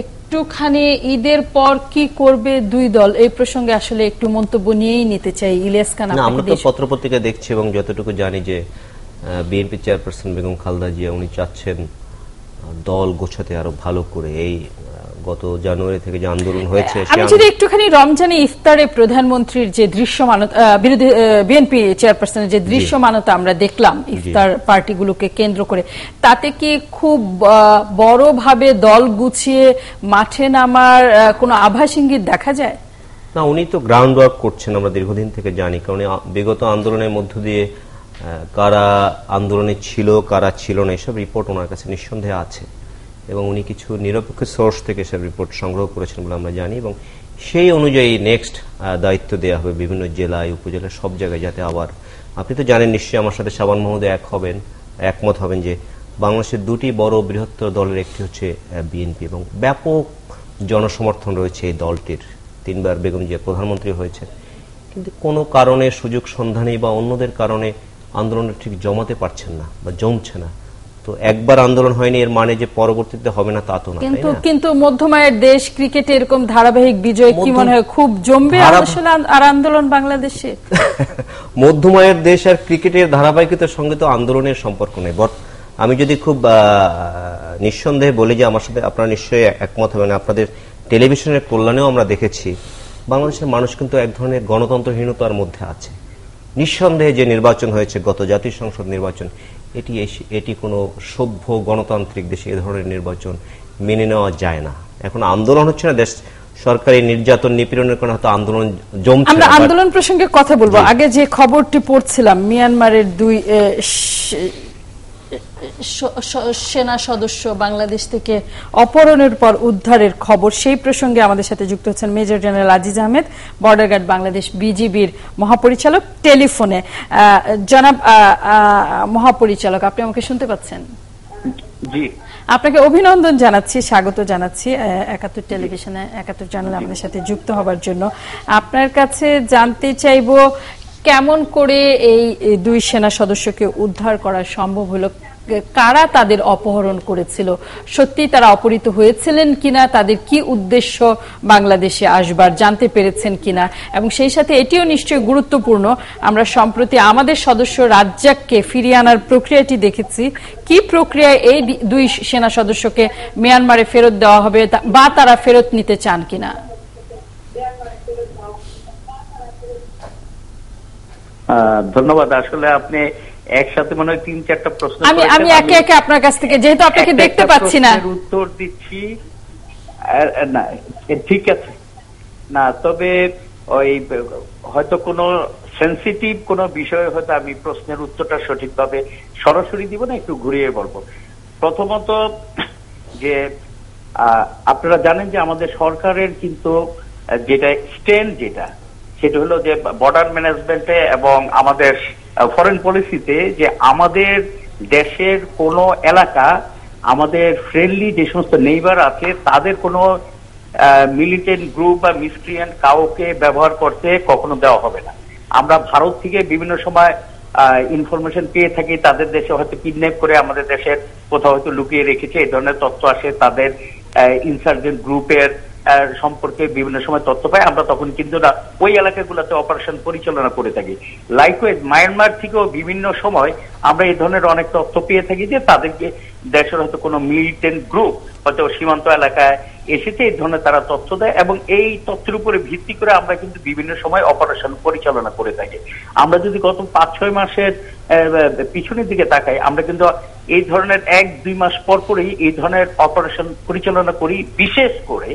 একটুখানি ঈদের পর কি করবে দুই দল এই প্রসঙ্গে আসলে একটু মন্তব্য নিয়েই নিতে চাই। ইলিয়াস খান আমরা তো পত্রপত্রিকা দেখছি এবং যতটুকু জানি যে বিএনপি চেয়ারপারসন বেগম খালদা জিয়া উনি চাচ্ছেন দল গোছাতে আরও ভালো করে। এই গত জানুয়ারি থেকে যে আন্দোলন হয়েছে আমি যদি একটুখানি রমজানে ইফতারে প্রধানমন্ত্রীর যে দৃশ্যমানতা বিরোধী বিএনপি চেয়ারপারসনের যে দৃশ্যমানতা আমরা দেখলাম ইফতার পার্টিগুলোকে কেন্দ্র করে তাতে কি খুব বড়ভাবে দল গুছিয়ে মাঠে নামার কোনো আভাস ইঙ্গিত দেখা যায়? না উনি তো গ্রাউন্ড ওয়ার্ক করছেন আমরা দীর্ঘদিন থেকে জানি কারণ বিগত আন্দোলনের মধ্য দিয়ে কারা আন্দোলনে ছিল, কারা ছিল না, এসব রিপোর্ট ওনার কাছে নিঃসন্দেহে আছে। এবং উনি কিছু নিরপেক্ষ সোর্স থেকে সব রিপোর্ট সংগ্রহ করেছেন বলে আমরা জানি এবং সেই অনুযায়ী নেক্সট দায়িত্ব দেওয়া হবে বিভিন্ন জেলায়, উপজেলায়, সব জায়গায় যাতে আবার, আপনি তো জানেন নিশ্চয়ই আমার সাথে সাবান মহোদয় এক হবেন, একমত হবেন যে বাংলাদেশের দুটি বড় বৃহত্তর দলের একটি হচ্ছে বিএনপি এবং ব্যাপক জনসমর্থন রয়েছে এই দলটির। তিনবার বেগম জিয়া প্রধানমন্ত্রী হয়েছে কিন্তু কোনো কারণে সুযোগ সন্ধানে বা অন্যদের কারণে আন্দোলনটা ঠিক জমাতে পারছেন না বা জমছে না। তো একবার আন্দোলন হয়নি এর মানে যে পরবর্তীতে হবে না তা তো না কিন্তু কিন্তু মধ্যমায়ের দেশ ক্রিকেটে এরকম ধারাবাহিক বিজয় কি মনে হয় খুব জমবে আসলে আর আন্দোলন বাংলাদেশে? [laughs] মধ্যমায়ের দেশ আর ক্রিকেটের ধারাবাহিকতার সঙ্গে তো আন্দোলনের সম্পর্ক নেই। বট আমি যদি খুব নিঃসন্দেহে বলি যে আমার সাথে আপনারা নিশ্চয়ই একমত হবেন। আপনাদের টেলিভিশনের কল্যাণেও আমরা দেখেছি। বাংলাদেশের মানুষ কিন্তু এক ধরনের গণতন্ত্রহীনতার মধ্যে আছে। নিঃসন্দেহে যে নির্বাচন হয়েছে গত জাতীয় সংসদ নির্বাচন এটি এটি কোনো সভ্য গণতান্ত্রিক দেশে এ ধরনের নির্বাচন মেনে নেওয়া যায় না। এখন আন্দোলন হচ্ছে না দেশ সরকারি নির্যাতন নিপীড়নের কারণে হয়তো আন্দোলন জমছে আমরা আন্দোলন প্রসঙ্গে কথা বলব। আগে যে খবরটি পড়ছিলাম মিয়ানমারের দুই সেনা সদস্য বাংলাদেশ থেকে অপহরণের পর উদ্ধারের খবর সেই প্রসঙ্গে আমাদের সাথে যুক্ত হচ্ছেন major general Aziz Ahmed border guard Bangladesh বিজিবির মহাপরিচালক টেলিফোনে। জনাব মহাপরিচালক আপনি আমাকে শুনতে পাচ্ছেন? জি। আপনাকে অভিনন্দন জানাচ্ছি স্বাগত জানাচ্ছি একাত্তর টেলিভিশনে একাত্তর চ্যানেলে আমাদের সাথে যুক্ত হবার জন্য। আপনার কাছে জানতে চাইব কেমন করে এই দুই সেনা সদস্যকে উদ্ধার করা সম্ভব হলো? কারা তাদের অপহরণ করেছিল? সত্যি তারা অপহৃত হয়েছিলেন কিনা? তাদের কি উদ্দেশ্য বাংলাদেশে আসবার? জানতে পেরেছেন কিনা? এবং সেই সাথে এটিও নিশ্চয়ই গুরুত্বপূর্ণ, আমরা সম্প্রতি আমাদের সদস্য রাজ্জাককে ফিরিয়ে আনার প্রক্রিয়াটি দেখেছি। কি প্রক্রিয়ায় এই দুই সেনা সদস্যকে মিয়ানমারে ফেরত দেওয়া হবে বা তারা ফেরত নিতে চান কিনা? ধন্যবাদ। আসলে আপনি একসাথে মনে হয় তিন চারটা প্রশ্ন আমি আমি একে একে আপনার কাছ থেকে যেহেতু আপনাকে দেখতে পাচ্ছি না। উত্তর দিচ্ছি। না ঠিক আছে। না তবে ওই হয়তো কোনো সেন্সিটিভ কোনো বিষয়ে হয়তো আমি প্রশ্নের উত্তরটা সঠিকভাবে সরাসরি দিব না একটু ঘুরিয়ে বলব। প্রথমত যে আহ, আপনারা জানেন যে আমাদের সরকারের কিন্তু যেটা স্ট্যান্ড যেটা সেটা হলো যে বর্ডার ম্যানেজমেন্টে এবং আমাদের ফরেন পলিসিতে যে আমাদের দেশের কোনো এলাকা আমাদের ফ্রেন্ডলি যে সমস্ত নেইবার আছে, তাদের কোনো মিলিটেন্ট গ্রুপ বা মিসক্রিয়েন্ট কাউকে ব্যবহার করতে কখনো দেওয়া হবে না। আমরা ভারত থেকে বিভিন্ন সময় ইনফরমেশন পেয়ে থাকি, তাদের দেশে হয়তো কিডন্যাপ করে আমাদের দেশের কোথাও হয়তো লুকিয়ে রেখেছে, এই ধরনের তথ্য আসে, তাদের ইনসার্জেন্ট গ্রুপের সম্পর্কে বিভিন্ন সময় তথ্য পাই। আমরা তখন কিন্তু না ওই এলাকাগুলোতে অপারেশন পরিচালনা করে থাকি। লাইকওয়াইজ মায়ানমার থেকেও বিভিন্ন সময় আমরা এই ধরনের অনেক তথ্য পেয়ে থাকি যে তাদেরকে দেশের হয়তো কোনো মিলিটেন্ট গ্রুপ হয়তো সীমান্ত এলাকায় এসেছে, এই ধরনের তারা তথ্য দেয় এবং এই তথ্যের উপরে ভিত্তি করে আমরা কিন্তু বিভিন্ন সময় অপারেশন পরিচালনা করে থাকি। আমরা যদি গত পাঁচ ছয় মাসের পিছনের দিকে তাকাই, আমরা কিন্তু এই ধরনের এক দুই মাস পর পরই এই ধরনের অপারেশন পরিচালনা করি। বিশেষ করে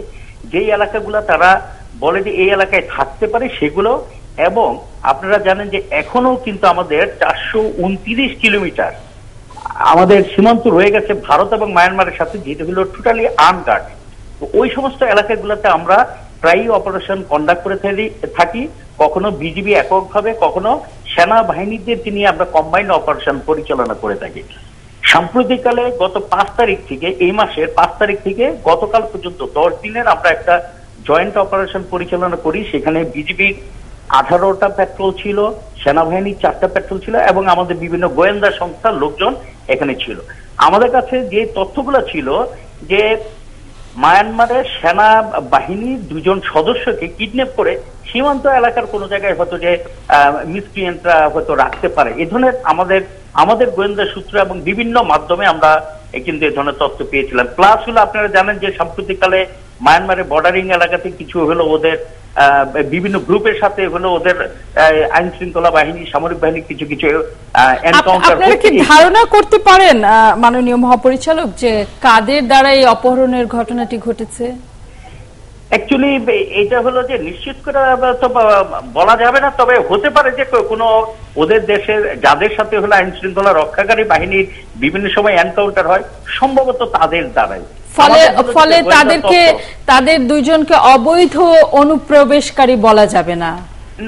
যেই এলাকাগুলো তারা বলে যে এই এলাকায় থাকতে পারে সেগুলো, এবং আপনারা জানেন যে এখনও কিন্তু আমাদের চারশো উনত্রিশ কিলোমিটার আমাদের সীমান্ত রয়ে গেছে ভারত এবং মায়ানমারের সাথে, যেটা হলো টোটালি আনগার্ড তো ওই সমস্ত এলাকাগুলোতে আমরা প্রায়ই অপারেশন কন্ডাক্ট করে থাকি- কখনো বিজিবি এককভাবে, কখনো সেনাবাহিনীদেরকে নিয়ে আমরা কম্বাইন্ড অপারেশন পরিচালনা করে থাকি। সাম্প্রতিককালে গত পাঁচ তারিখ থেকে, এই মাসের পাঁচ তারিখ থেকে গতকাল পর্যন্ত দশ দিনের আমরা একটা জয়েন্ট অপারেশন পরিচালনা করি। সেখানে বিজিবির আঠারোটা পেট্রোল ছিল, সেনাবাহিনীর চারটা পেট্রোল ছিল এবং আমাদের বিভিন্ন গোয়েন্দা সংস্থার লোকজন এখানে ছিল। আমাদের কাছে যে তথ্যগুলো ছিল যে, মায়ানমারের সেনা বাহিনীর দুজন সদস্যকে কিডন্যাপ করে সীমান্ত এলাকার কোনো জায়গায় হয়তো যে মিসক্রিয়েন্টরা হয়তো রাখতে পারে। এ ধরনের আমাদের আমাদের গোয়েন্দা সূত্র এবং বিভিন্ন মাধ্যমে আমরা কিন্তু এ ধরনের তথ্য পেয়েছিলাম। প্লাস হলো আপনারা জানেন যে সাম্প্রতিককালে মায়ানমারের বর্ডারিং এলাকাতে কিছু হলো ওদের বিভিন্ন গ্রুপের সাথে হলো ওদের আইন শৃঙ্খলা বাহিনী সামরিক বাহিনী কিছু কিছু আপ- আপনারা কি ধারণা করতে পারেন আহ, মাননীয় মহাপরিচালক যে কাদের দ্বারা এই অপহরণের ঘটনাটি ঘটেছে? অ্যাকচুয়ালি এটা হলো যে নিশ্চিত করে তো বলা যাবে না তবে হতে পারে যে কোনো ওদের দেশের যাদের সাথে হলো আইন শৃঙ্খলা রক্ষাকারী বাহিনীর বিভিন্ন সময় এনকাউন্টার হয় সম্ভবত তাদের দ্বারাই। ফলে ফলে তাদেরকে তাদের দুইজনকে অবৈধ অনুপ্রবেশকারী বলা যাবে না।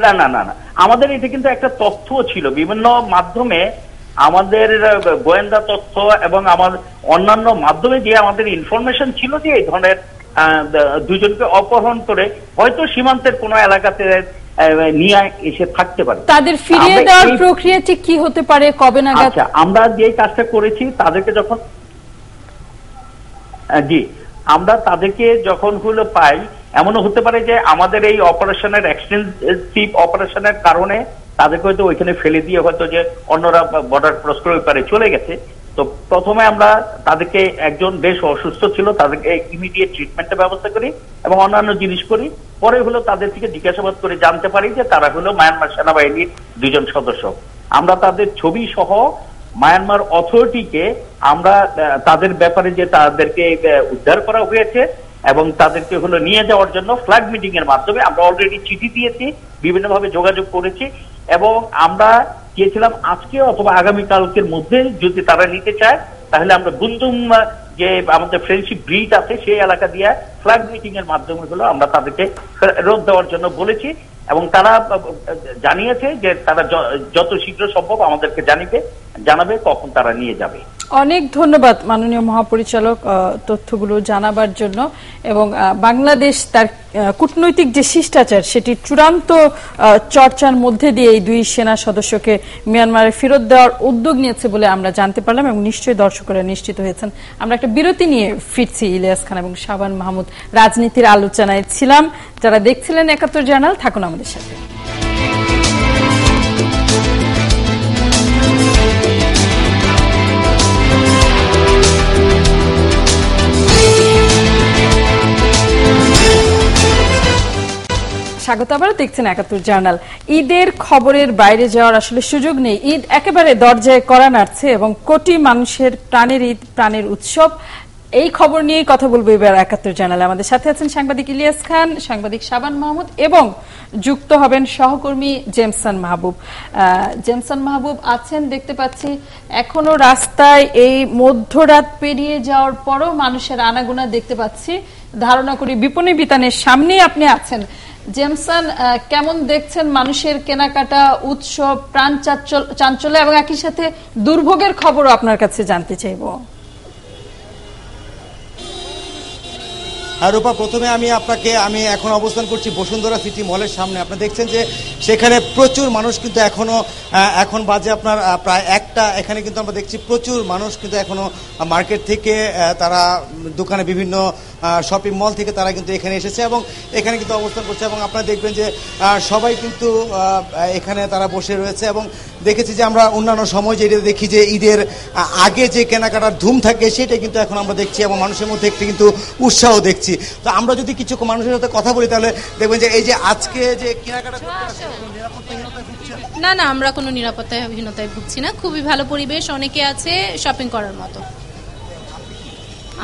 না না না না। আমাদের এটা কিন্তু একটা তথ্য ছিল। বিভিন্ন মাধ্যমে আমাদের গোয়েন্দা তথ্য এবং আমার অন্যান্য মাধ্যমে যে আমাদের ইনফরমেশন ছিল যে এই ধরনের দুজনকে অপহরণ করে হয়তো সীমান্তের কোনো এলাকাতে নিয়ে এসে থাকতে পারে। তাদের ফিরিয়ে দেওয়ার কি হতে পারে কবে নাগাদ? আচ্ছা আমরা যে কাজটা করেছি তাদেরকে যখন জি আমরা তাদেরকে যখন হলো পাই এমনও হতে পারে যে আমাদের এই অপারেশনের এক্সটেন্সিভ অপারেশনের কারণে তাদেরকে হয়তো ওইখানে ফেলে দিয়ে হয়তো যে অন্যরা বর্ডার ক্রস করে পারে চলে গেছে। তো প্রথমে আমরা তাদেরকে একজন বেশ অসুস্থ ছিল, তাদেরকে ইমিডিয়েট ট্রিটমেন্টের ব্যবস্থা করি এবং অন্যান্য জিনিস করি। পরে হলো তাদের থেকে জিজ্ঞাসাবাদ করে জানতে পারি যে তারা হলো মায়ানমার সেনাবাহিনীর দুজন সদস্য। আমরা তাদের ছবি সহ মায়ানমার অথরিটিকে আমরা তাদের ব্যাপারে যে তাদেরকে উদ্ধার করা হয়েছে এবং তাদেরকে হলো নিয়ে যাওয়ার জন্য ফ্ল্যাগ মিটিং এর মাধ্যমে আমরা অলরেডি চিঠি দিয়েছি, বিভিন্নভাবে যোগাযোগ করেছি এবং আমরা চেয়েছিলাম আজকে অথবা আগামী কালকের মধ্যে যদি তারা নিতে চায়, তাহলে আমরা বুন্দুম যে আমাদের ফ্রেন্ডশিপ ব্রিজ আছে, সেই এলাকা দিয়ে ফ্ল্যাগ মিটিং এর মাধ্যমে হলো আমরা তাদেরকে রোধ দেওয়ার জন্য বলেছি এবং তারা জানিয়েছে যে তারা যত শীঘ্র সম্ভব আমাদেরকে জানিবে, জানাবে কখন তারা নিয়ে যাবে। অনেক ধন্যবাদ মাননীয় মহাপরিচালক তথ্যগুলো জানাবার জন্য। এবং বাংলাদেশ তার কূটনৈতিক যে শিষ্টাচার, সেটি চূড়ান্ত চর্চার মধ্যে দিয়ে এই দুই সেনা সদস্যকে মিয়ানমারে ফেরত দেওয়ার উদ্যোগ নিয়েছে বলে আমরা জানতে পারলাম এবং নিশ্চয়ই দর্শকরা নিশ্চিত হয়েছেন। আমরা একটা বিরতি নিয়ে ফিরছি ইলিয়াস খান এবং শাবান মাহমুদ। রাজনীতির আলোচনায় ছিলাম। যারা দেখছিলেন একাত্তর জার্নাল, থাকুন আমাদের সাথে। স্বাগত আবার দেখছেন একাত্তর জার্নাল। ঈদের খবরের বাইরে যাওয়ার আসলে সুযোগ নেই। ঈদ একেবারে দরজায় করা নাড়ছে এবং কোটি মানুষের প্রাণের ঈদ, প্রাণের উৎসব। এই খবর নিয়েই কথা বলব এবার একাত্তর জার্নালে। আমাদের সাথে আছেন সাংবাদিক ইলিয়াস খান, সাংবাদিক শাবান মাহমুদ এবং যুক্ত হবেন সহকর্মী জেমসন মাহবুব। জেমসন মাহবুব আছেন, দেখতে পাচ্ছি, এখনও রাস্তায় এই মধ্যরাত পেরিয়ে যাওয়ার পরও মানুষের আনাগোনা দেখতে পাচ্ছি। ধারণা করি বিপণী বিতানের সামনেই আপনি আছেন। জেমসন কেমন দেখছেন মানুষের কেনাকাটা উৎসব প্রাণ চাঞ্চল- চাঞ্চল্য এবং একই সাথে দুর্ভোগের খবরও আপনার কাছে জানতে চাইব? আর রূপা প্রথমে আমি আপনাকে আমি এখন অবস্থান করছি বসুন্ধরা সিটি মলের সামনে। আপনি দেখছেন যে সেখানে প্রচুর মানুষ কিন্তু এখনও আহ, এখন বাজে আপনার প্রায় একটা এখানে কিন্তু আমরা দেখছি প্রচুর মানুষ কিন্তু এখনও মার্কেট থেকে তারা দোকানে বিভিন্ন শপিং মল থেকে তারা কিন্তু এখানে এসেছে এবং এখানে কিন্তু অবস্থান করছে এবং আপনারা দেখবেন যে সবাই কিন্তু এখানে তারা বসে রয়েছে এবং দেখেছি যে আমরা অন্যান্য সময় যেটা দেখি যে ঈদের আগে যে কেনাকাটার ধুম থাকে সেটা কিন্তু এখন আমরা দেখছি এবং মানুষের মধ্যে একটি কিন্তু উৎসাহ দেখছি। তো আমরা যদি কিছু মানুষের সাথে কথা বলি তাহলে দেখবেন যে এই যে আজকে যে কেনাকাটা? না না আমরা কোনো নিরাপত্তাহীনতায় ভুগছি না। খুবই ভালো পরিবেশ অনেকে আছে শপিং করার মতো।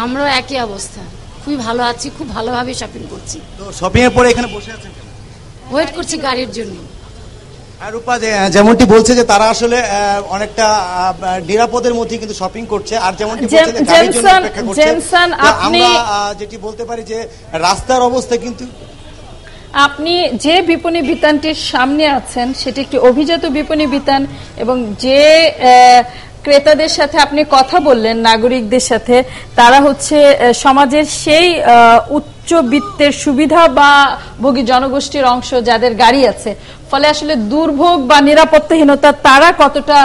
আমরাও একই অবস্থা। খুবই ভালো আছি খুব ভালোভাবে শপিং করছি। তো শপিং এর পরে এখানে বসে আছেন ওয়েট করছি গাড়ির জন্য। আর রূপা যেমনটি বলছে যে তারা আসলে অনেকটা নিরাপদের মধ্যে কিন্তু শপিং করছে আর যেমনটি বলছে গাড়ির জন্য অপেক্ষা করছে। আপনি- আমরা যেটি বলতে পারি যে রাস্তার অবস্থা কিন্তু আপনি যে বিপণী বিতানটির সামনে আছেন সেটি একটি অভিজাত বিপণী বিতান এবং যে আহ, ক্রেতাদের সাথে আপনি কথা বললেন, নাগরিকদের সাথে, তারা হচ্ছে সমাজের সেই উচ্চ বিত্তের সুবিধা বা ভোগী জনগোষ্ঠীর অংশ যাদের গাড়ি আছে, ফলে আসলে দুর্ভোগ বা নিরাপত্তাহীনতা তারা কতটা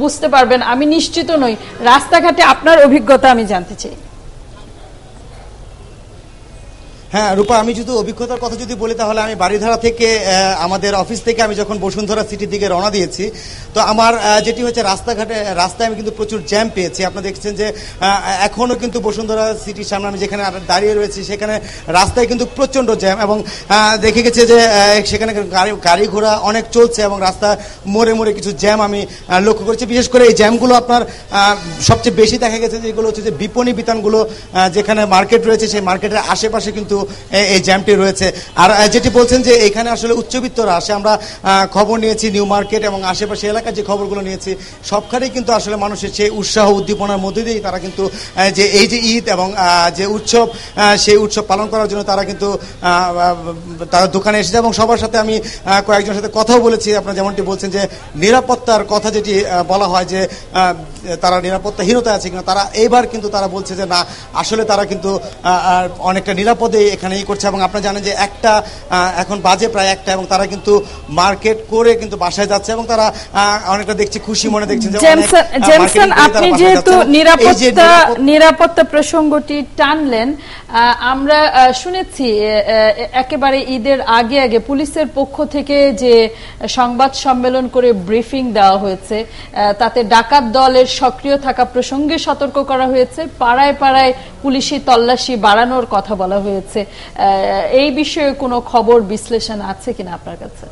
বুঝতে পারবেন আমি নিশ্চিত নই। রাস্তাঘাটে আপনার অভিজ্ঞতা আমি জানতে চাই। হ্যাঁ রূপা, আমি যদি অভিজ্ঞতার কথা যদি বলি, তাহলে আমি বাড়িধারা থেকে আমাদের অফিস থেকে আমি যখন বসুন্ধরা সিটির দিকে রওনা দিয়েছি, তো আমার যেটি হচ্ছে রাস্তাঘাটে, রাস্তায় আমি কিন্তু প্রচুর জ্যাম পেয়েছি। আপনারা দেখছেন যে এখনও কিন্তু বসুন্ধরা সিটির সামনে আমি যেখানে দাঁড়িয়ে রয়েছি, সেখানে রাস্তায় কিন্তু প্রচণ্ড জ্যাম এবং দেখে গেছে যে সেখানে গাড়ি গাড়ি ঘোড়া অনেক চলছে এবং রাস্তা মোড়ে মোড়ে কিছু জ্যাম আমি লক্ষ্য করেছি। বিশেষ করে এই জ্যামগুলো আপনার সবচেয়ে বেশি দেখা গেছে, যেগুলো হচ্ছে যে বিপণী বিতানগুলো যেখানে মার্কেট রয়েছে, সেই মার্কেটের আশেপাশে কিন্তু এই জ্যামটি রয়েছে। আর যেটি বলছেন যে এখানে আসলে উচ্চবিত্তরা আসে আমরা খবর নিয়েছি, নিউ মার্কেট এবং আশেপাশে এলাকার যে খবরগুলো নিয়েছি, সবখানেই কিন্তু আসলে মানুষের সেই উৎসাহ উদ্দীপনার মধ্যে দিয়েই তারা কিন্তু যে এই যে ঈদ এবং যে উৎসব সেই উৎসব পালন করার জন্য তারা কিন্তু তারা দোকানে এসেছে এবং সবার সাথে আমি কয়েকজনের সাথে কথাও বলেছি। আপনারা যেমনটি বলছেন যে নিরাপত্তার কথা যেটি বলা হয় যে তারা নিরাপত্তাহীনতা আছে কিনা, তারা এইবার কিন্তু তারা বলছে যে না, আসলে তারা কিন্তু অনেকটা নিরাপদে এখানেই করছে এবং আপনারা জানেন যে একটা এখন বাজে প্রায় একটা এবং তারা কিন্তু মার্কেট করে কিন্তু বাসায় যাচ্ছে এবং তারা অনেকটা দেখছি খুশি মনে দেখছেন জেমসন আপনি যেহেতু নিরাপত্তা নিরাপত্তা- প্রসঙ্গটি টানলেন আমরা শুনেছি একেবারে ঈদের আগে আগে পুলিশের পক্ষ থেকে যে সংবাদ সম্মেলন করে ব্রিফিং দেওয়া হয়েছে তাতে ডাকাত দলের সক্রিয় থাকা প্রসঙ্গে সতর্ক করা হয়েছে। পাড়ায় পাড়ায় পুলিশি তল্লাশি বাড়ানোর কথা বলা হয়েছে। এই বিষয়ে কোনো খবর বিশ্লেষণ আছে কিনা আপনার কাছে?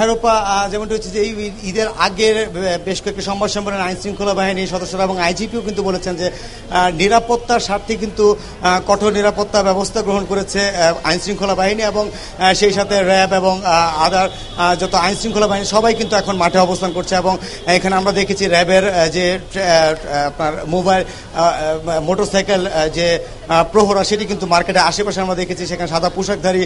হ্যাঁ রূপা আহ, যেমনটি হচ্ছে যে এই ঈদের আগের বেশ কয়েকটি সংবাদ সম্মেলনে আইন শৃঙ্খলা বাহিনীর সদস্যরা এবং আইজিপিও কিন্তু বলেছেন যে নিরাপত্তার স্বার্থে কিন্তু কঠোর নিরাপত্তা ব্যবস্থা গ্রহণ করেছে আইন শৃঙ্খলা বাহিনী এবং সেই সাথে র্যাব এবং আদার যত আইন শৃঙ্খলা বাহিনী সবাই কিন্তু এখন মাঠে অবস্থান করছে এবং এখানে আমরা দেখেছি র্যাবের যে আপনার মোবাইল মোটরসাইকেল যে প্রহরা সেটি কিন্তু মার্কেটে আশেপাশে আমরা দেখেছি সেখানে সাদা পোশাকধারী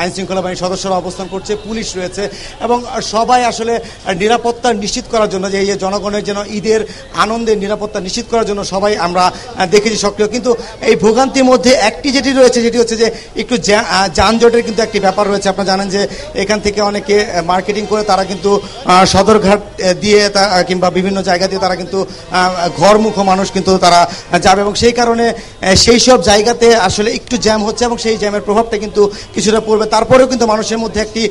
আইন শৃঙ্খলা বাহিনীর সদস্যরা অবস্থান করছে পুলিশ রয়েছে এবং সবাই আসলে নিরাপত্তা নিশ্চিত করার জন্য যে এই জনগণের যেন ঈদের আনন্দের নিরাপত্তা নিশ্চিত করার জন্য সবাই আমরা দেখেছি সক্রিয়। কিন্তু এই ভোগান্তির মধ্যে একটি যেটি রয়েছে, যেটি হচ্ছে যে একটু যানজটের কিন্তু একটি ব্যাপার রয়েছে। আপনারা জানেন যে এখান থেকে অনেকে মার্কেটিং করে তারা কিন্তু সদরঘাট দিয়ে কিংবা বিভিন্ন জায়গা দিয়ে তারা কিন্তু ঘরমুখ মানুষ কিন্তু তারা যাবে এবং সেই কারণে সেই সব জায়গাতে আসলে একটু জ্যাম হচ্ছে এবং সেই জ্যামের প্রভাবটা কিন্তু কিছুটা পড়বে। তারপরেও কিন্তু মানুষের মধ্যে একটি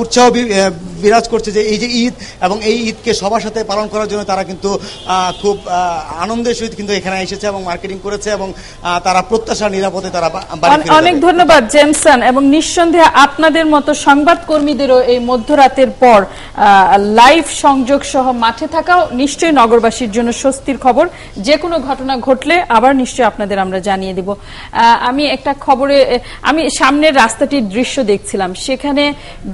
উৎসাহ Yeah. বিরাজ করছে যে এই যে ঈদ এবং এই ঈদকে সবার সাথে পালন করার জন্য তারা কিন্তু খুব আনন্দের সহিত কিন্তু এখানে এসেছে এবং মার্কেটিং করেছে এবং তারা প্রত্যাশা নিরাপদে তারা অনেক ধন্যবাদ জেমসন এবং নিঃসন্দেহে আপনাদের মতো সংবাদ কর্মীদেরও এই মধ্যরাতের পর লাইভ সংযোগ সহ মাঠে থাকাও নিশ্চয়ই নগরবাসীর জন্য স্বস্তির খবর। যে কোনো ঘটনা ঘটলে আবার নিশ্চয়ই আপনাদের আমরা জানিয়ে দিব। আমি একটা খবরে আমি সামনের রাস্তাটির দৃশ্য দেখছিলাম। সেখানে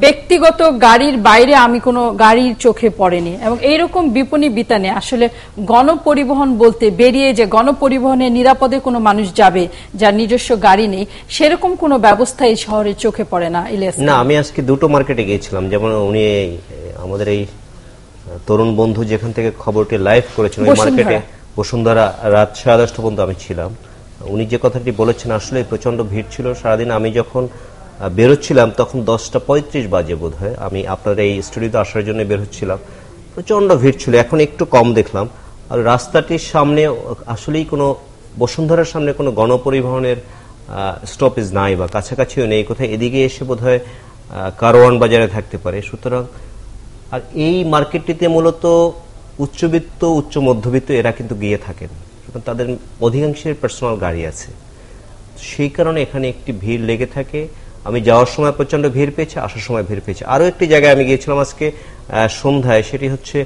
ব্যক্তিগত গাড়ির বাইরে আমি কোনো গাড়ির চোখে পড়েনি। এবং এইরকম বিপণী বিতানে আসলে গণপরিবহন বলতে বেরিয়ে যে গণপরিবহনে নিরাপদে কোনো মানুষ যাবে যার নিজস্ব গাড়ি নেই সেরকম কোনো ব্যবস্থা এই শহরে চোখে পড়ে না ইলিয়াস। না আমি আজকে দুটো মার্কেটে গিয়েছিলাম। যেমন উনি আমাদের এই তরুণ বন্ধু যেখান থেকে খবরটি লাইভ করেছেন ওই মার্কেটে বসুন্ধরা রাত সাড়ে দশটা পর্যন্ত আমি ছিলাম। উনি যে কথাটি বলেছেন আসলে প্রচণ্ড ভিড় ছিল। সারাদিন আমি যখন বেরোচ্ছিলাম তখন দশটা পঁয়ত্রিশ বাজে বোধ হয় আমি আপনার এই স্টুডিওতে আসার জন্য বের হচ্ছিলাম। প্রচণ্ড ভিড় ছিল, এখন একটু কম দেখলাম। আর রাস্তাটির সামনে আসলেই কোনো বসুন্ধরার সামনে কোনো গণপরিবহনের স্টপেজ নাই বা কাছাকাছিও নেই। কোথায় এদিকে এসে বোধ হয় কারওয়ান বাজারে থাকতে পারে। সুতরাং আর এই মার্কেটটিতে মূলত উচ্চবিত্ত, উচ্চ মধ্যবিত্ত এরা কিন্তু গিয়ে থাকেন। সুতরাং তাদের অধিকাংশের পার্সোনাল গাড়ি আছে। সেই কারণে এখানে একটি ভিড় লেগে থাকে। আমি যাওয়ার সময় প্রচণ্ড ভিড় পেয়েছি, আসার সময় ভিড় পেয়েছি। আরও একটি জায়গায় আমি গিয়েছিলাম আজকে সন্ধ্যায়, সেটি হচ্ছে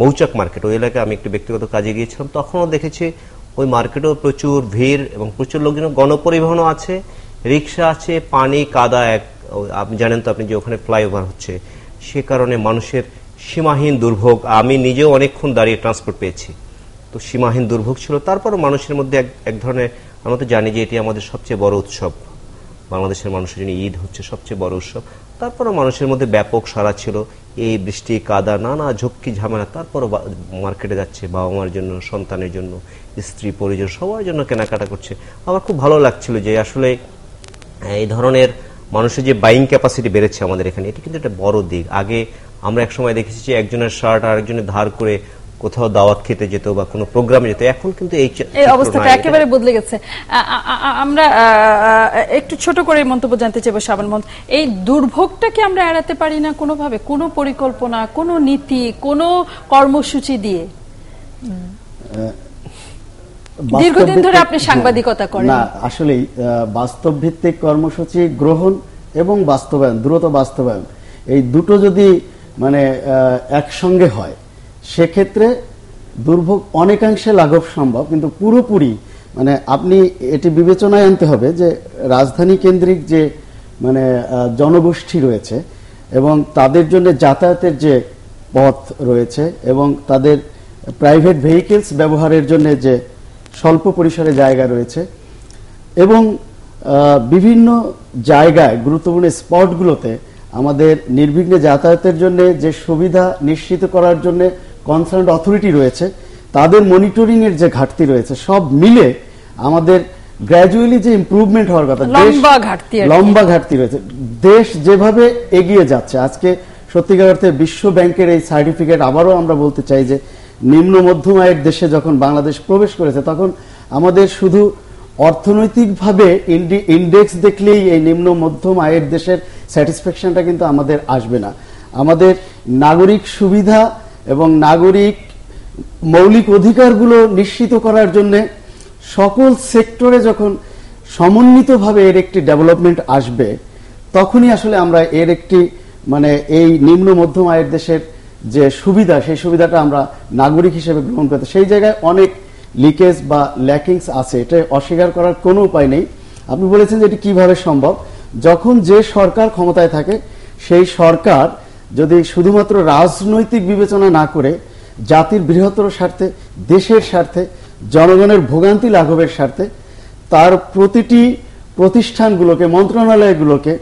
মৌচাক মার্কেট। ওই এলাকায় আমি একটু ব্যক্তিগত কাজে গিয়েছিলাম। তখনও দেখেছি ওই মার্কেটেও প্রচুর ভিড় এবং প্রচুর লোকজন, গণপরিবহনও আছে, রিক্সা আছে, পানি, কাদা এক আপনি জানেন তো আপনি যে ওখানে ফ্লাইওভার হচ্ছে। সে কারণে মানুষের সীমাহীন দুর্ভোগ, আমি নিজেও অনেকক্ষণ দাঁড়িয়ে ট্রান্সপোর্ট পেয়েছি। তো সীমাহীন দুর্ভোগ ছিল। তারপরও মানুষের মধ্যে এক এক ধরনের, আমরা তো জানি যে এটি আমাদের সবচেয়ে বড় উৎসব। বাংলাদেশের মানুষের জন্য ঈদ হচ্ছে সবচেয়ে বড় উৎসব। তারপরও মানুষের মধ্যে ব্যাপক সারা ছিল। এই বৃষ্টি, কাদা, নানা ঝক্কি, ঝামেলা, তারপরও মার্কেটে যাচ্ছে বাবা মার জন্য, সন্তানের জন্য, স্ত্রী, পরিজন, সবার জন্য কেনাকাটা করছে। আমার খুব ভালো লাগছিল যে আসলে এই ধরনের মানুষের যে বাইং ক্যাপাসিটি বেড়েছে আমাদের এখানে, এটি কিন্তু একটা বড় দিক। আগে আমরা এক সময় দেখেছি যে একজনের শার্ট আরেকজনের ধার করে কোথাও দাওয়াত খেতে যেত বা কোনো প্রোগ্রামে যেত এখন কিন্তু এই এই অবস্থাটা একেবারে বদলে গেছে। আমরা একটু ছোট করে এই মন্তব্য জানতে চাইব শাবান মন এই দুর্ভোগটা কি আমরা এড়াতে পারি না কোনোভাবে কোনো পরিকল্পনা কোনো নীতি কোনো কর্মসূচি দিয়ে? দীর্ঘদিন ধরে আপনি সাংবাদিকতা করেন। না আসলেই আহ, বাস্তব ভিত্তিক কর্মসূচি গ্রহণ এবং বাস্তবায়ন দ্রুত বাস্তবায়ন এই দুটো যদি মানে আহ, একসঙ্গে হয় সেক্ষেত্রে দুর্ভোগ অনেকাংশে লাঘব সম্ভব, কিন্তু পুরোপুরি মানে আপনি এটি বিবেচনায় আনতে হবে যে রাজধানী কেন্দ্রিক যে মানে জনগোষ্ঠী রয়েছে এবং তাদের জন্য যাতায়াতের যে পথ রয়েছে এবং তাদের প্রাইভেট ভেহিকেলস ব্যবহারের জন্য যে স্বল্প পরিসরে জায়গা রয়েছে এবং বিভিন্ন জায়গায় গুরুত্বপূর্ণ স্পটগুলোতে আমাদের নির্বিঘ্নে যাতায়াতের জন্য যে সুবিধা নিশ্চিত করার জন্য কনসার্ন অথরিটি রয়েছে তাদের মনিটরিং এর যে ঘাটতি রয়েছে সব মিলে আমাদের গ্র্যাজুয়ালি যে ইমপ্রুভমেন্ট হওয়ার কথা লম্বা ঘাটতি লম্বা ঘাটতি রয়েছে। দেশ যেভাবে এগিয়ে যাচ্ছে আজকে সত্যিকার অর্থে বিশ্ব ব্যাংকের এই সার্টিফিকেট আবারও আমরা বলতে চাই যে নিম্ন মধ্যম আয়ের দেশে যখন বাংলাদেশ প্রবেশ করেছে তখন আমাদের শুধু অর্থনৈতিকভাবে ইন্ডি- ইন্ডেক্স দেখলেই এই নিম্ন মধ্যম আয়ের দেশের স্যাটিসফ্যাকশনটা কিন্তু আমাদের আসবে না। আমাদের নাগরিক সুবিধা এবং নাগরিক মৌলিক অধিকারগুলো নিশ্চিত করার জন্য সকল সেক্টরে যখন সমন্বিতভাবে এর একটি ডেভেলপমেন্ট আসবে, তখনই আসলে আমরা এর একটি মানে এই নিম্ন মধ্যম আয়ের দেশের যে সুবিধা, সেই সুবিধাটা আমরা নাগরিক হিসেবে গ্রহণ করতে সেই জায়গায় অনেক লিকেজ বা ল্যাকিংস আছে, এটা অস্বীকার করার কোনো উপায় নেই। আপনি বলেছেন যে এটি কীভাবে সম্ভব? যখন যে সরকার ক্ষমতায় থাকে, সেই সরকার যদি শুধুমাত্র রাজনৈতিক বিবেচনা না করে জাতির বৃহত্তর স্বার্থে, দেশের স্বার্থে, জনগণের ভোগান্তি লাঘবের স্বার্থে, তার প্রতিটি প্রতিষ্ঠানগুলোকে, মন্ত্রণালয়গুলোকে,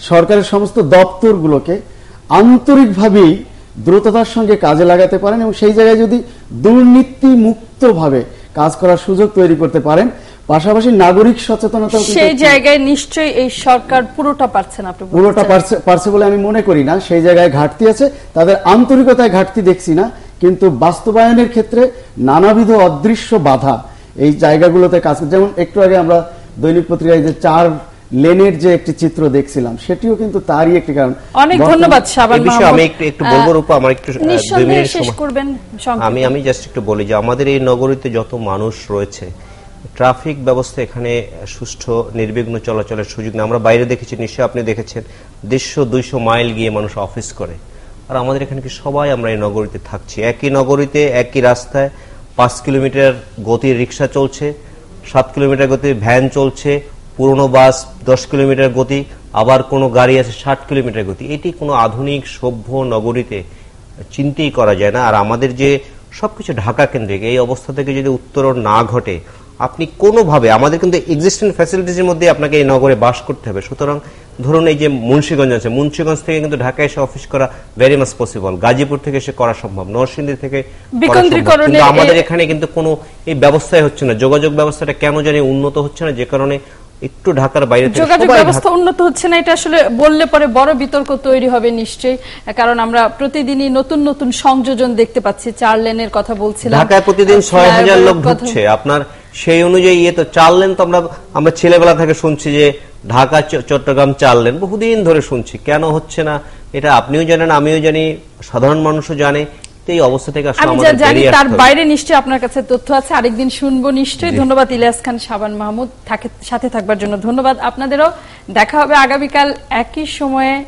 সরকারের সমস্ত দপ্তরগুলোকে আন্তরিকভাবেই দ্রুততার সঙ্গে কাজে লাগাতে পারেন এবং সেই জায়গায় যদি দুর্নীতি মুক্তভাবে কাজ করার সুযোগ তৈরি করতে পারেন পাশাপাশি নাগরিক সচেতনতাও কিন্তু সেই জায়গায় নিশ্চয়ই এই সরকার পুরোটা পারছেন আপনি পুরোটা পারছে- পারছে বলে আমি মনে করি না। সেই জায়গায় ঘাটতি আছে তাদের আন্তরিকতায় ঘাটতি দেখছি না কিন্তু বাস্তবায়নের ক্ষেত্রে নানাবিধ অদৃশ্য বাধা এই জায়গাগুলোতে কাজ যেমন একটু আগে আমরা দৈনিক পত্রিকায় যে চার লেনের যে একটি চিত্র দেখছিলাম সেটিও কিন্তু তারই একটি কারণ। অনেক ধন্যবাদ শাবান এই বিষয়ে আমি একটু একটু বলব রূপা আমার একটু দুই মিনিট শেষ সময়। করবেন আমি আমি জাস্ট একটু বলি যে আমাদের এই নগরীতে যত মানুষ রয়েছে ট্রাফিক ব্যবস্থা এখানে সুষ্ঠু, নির্বিঘ্ন চলাচলের সুযোগ নেই। আমরা বাইরে দেখেছি, নিশ্চয়ই আপনি দেখেছেন, দেড়শো, দুইশো মাইল গিয়ে মানুষ অফিস করে। আর আমাদের এখানে কি সবাই আমরা এই নগরীতে থাকছি। একই নগরীতে, একই রাস্তায় পাঁচ কিলোমিটার গতির রিক্সা চলছে, সাত কিলোমিটার গতির ভ্যান চলছে, পুরনো বাস, দশ কিলোমিটার গতি, আবার কোনো গাড়ি আছে, ষাট কিলোমিটার গতি। এটি কোনো আধুনিক, সভ্য নগরীতে চিন্তেই করা যায় না। আর আমাদের যে সবকিছু ঢাকা কেন্দ্রিক, এই অবস্থা থেকে যদি উত্তরণ না ঘটে আপনি কোনোভাবে আমাদের কিন্তু এক্সিস্টেন্ট ফ্যাসিলিটিসের মধ্যে আপনাকে এই নগরে বাস করতে হবে। সুতরাং ধরুন এই যে মুন্সীগঞ্জ আছে মুন্সীগঞ্জ থেকে কিন্তু ঢাকায় এসে অফিস করা ভেরি মাচ পসিবল গাজীপুর থেকে এসে করা সম্ভব নরসিংদী থেকে কিন্তু আমাদের এখানে কিন্তু কোনো এই ব্যবস্থাই হচ্ছে না। যোগাযোগ ব্যবস্থাটা কেন জানি উন্নত হচ্ছে না যে কারণে একটু ঢাকার বাইরে যোগাযোগ ব্যবস্থা উন্নত হচ্ছে না এটা আসলে বললে পরে বড় বিতর্ক তৈরি হবে নিশ্চয়ই। কারণ আমরা প্রতিদিনই নতুন নতুন সংযোজন দেখতে পাচ্ছি চার লেনের কথা বলছিলাম। ঢাকায় প্রতিদিন ছয় হাজার লোক ঢুকছে। আপনার সেই অনুযায়ী ইয়ে তো চার লেন তো আমরা আমরা ছেলেবেলা থেকে শুনছি যে ঢাকা চট্টগ্রাম চার লেন বহুদিন ধরে শুনছি। কেন হচ্ছে না? এটা আপনিও জানেন আমিও জানি সাধারণ মানুষও জানে এই অবস্থা থেকে আসলে আমি আমাদের জানি তার বাইরে নিশ্চয়ই আপনার কাছে তথ্য আছে আরেকদিন শুনব নিশ্চয়ই। ধন্যবাদ ইলিয়াস খান শাবান মাহমুদ থাকে- সাথে থাকবার জন্য ধন্যবাদ আপনাদেরও। দেখা হবে আগামীকাল একই সময়ে।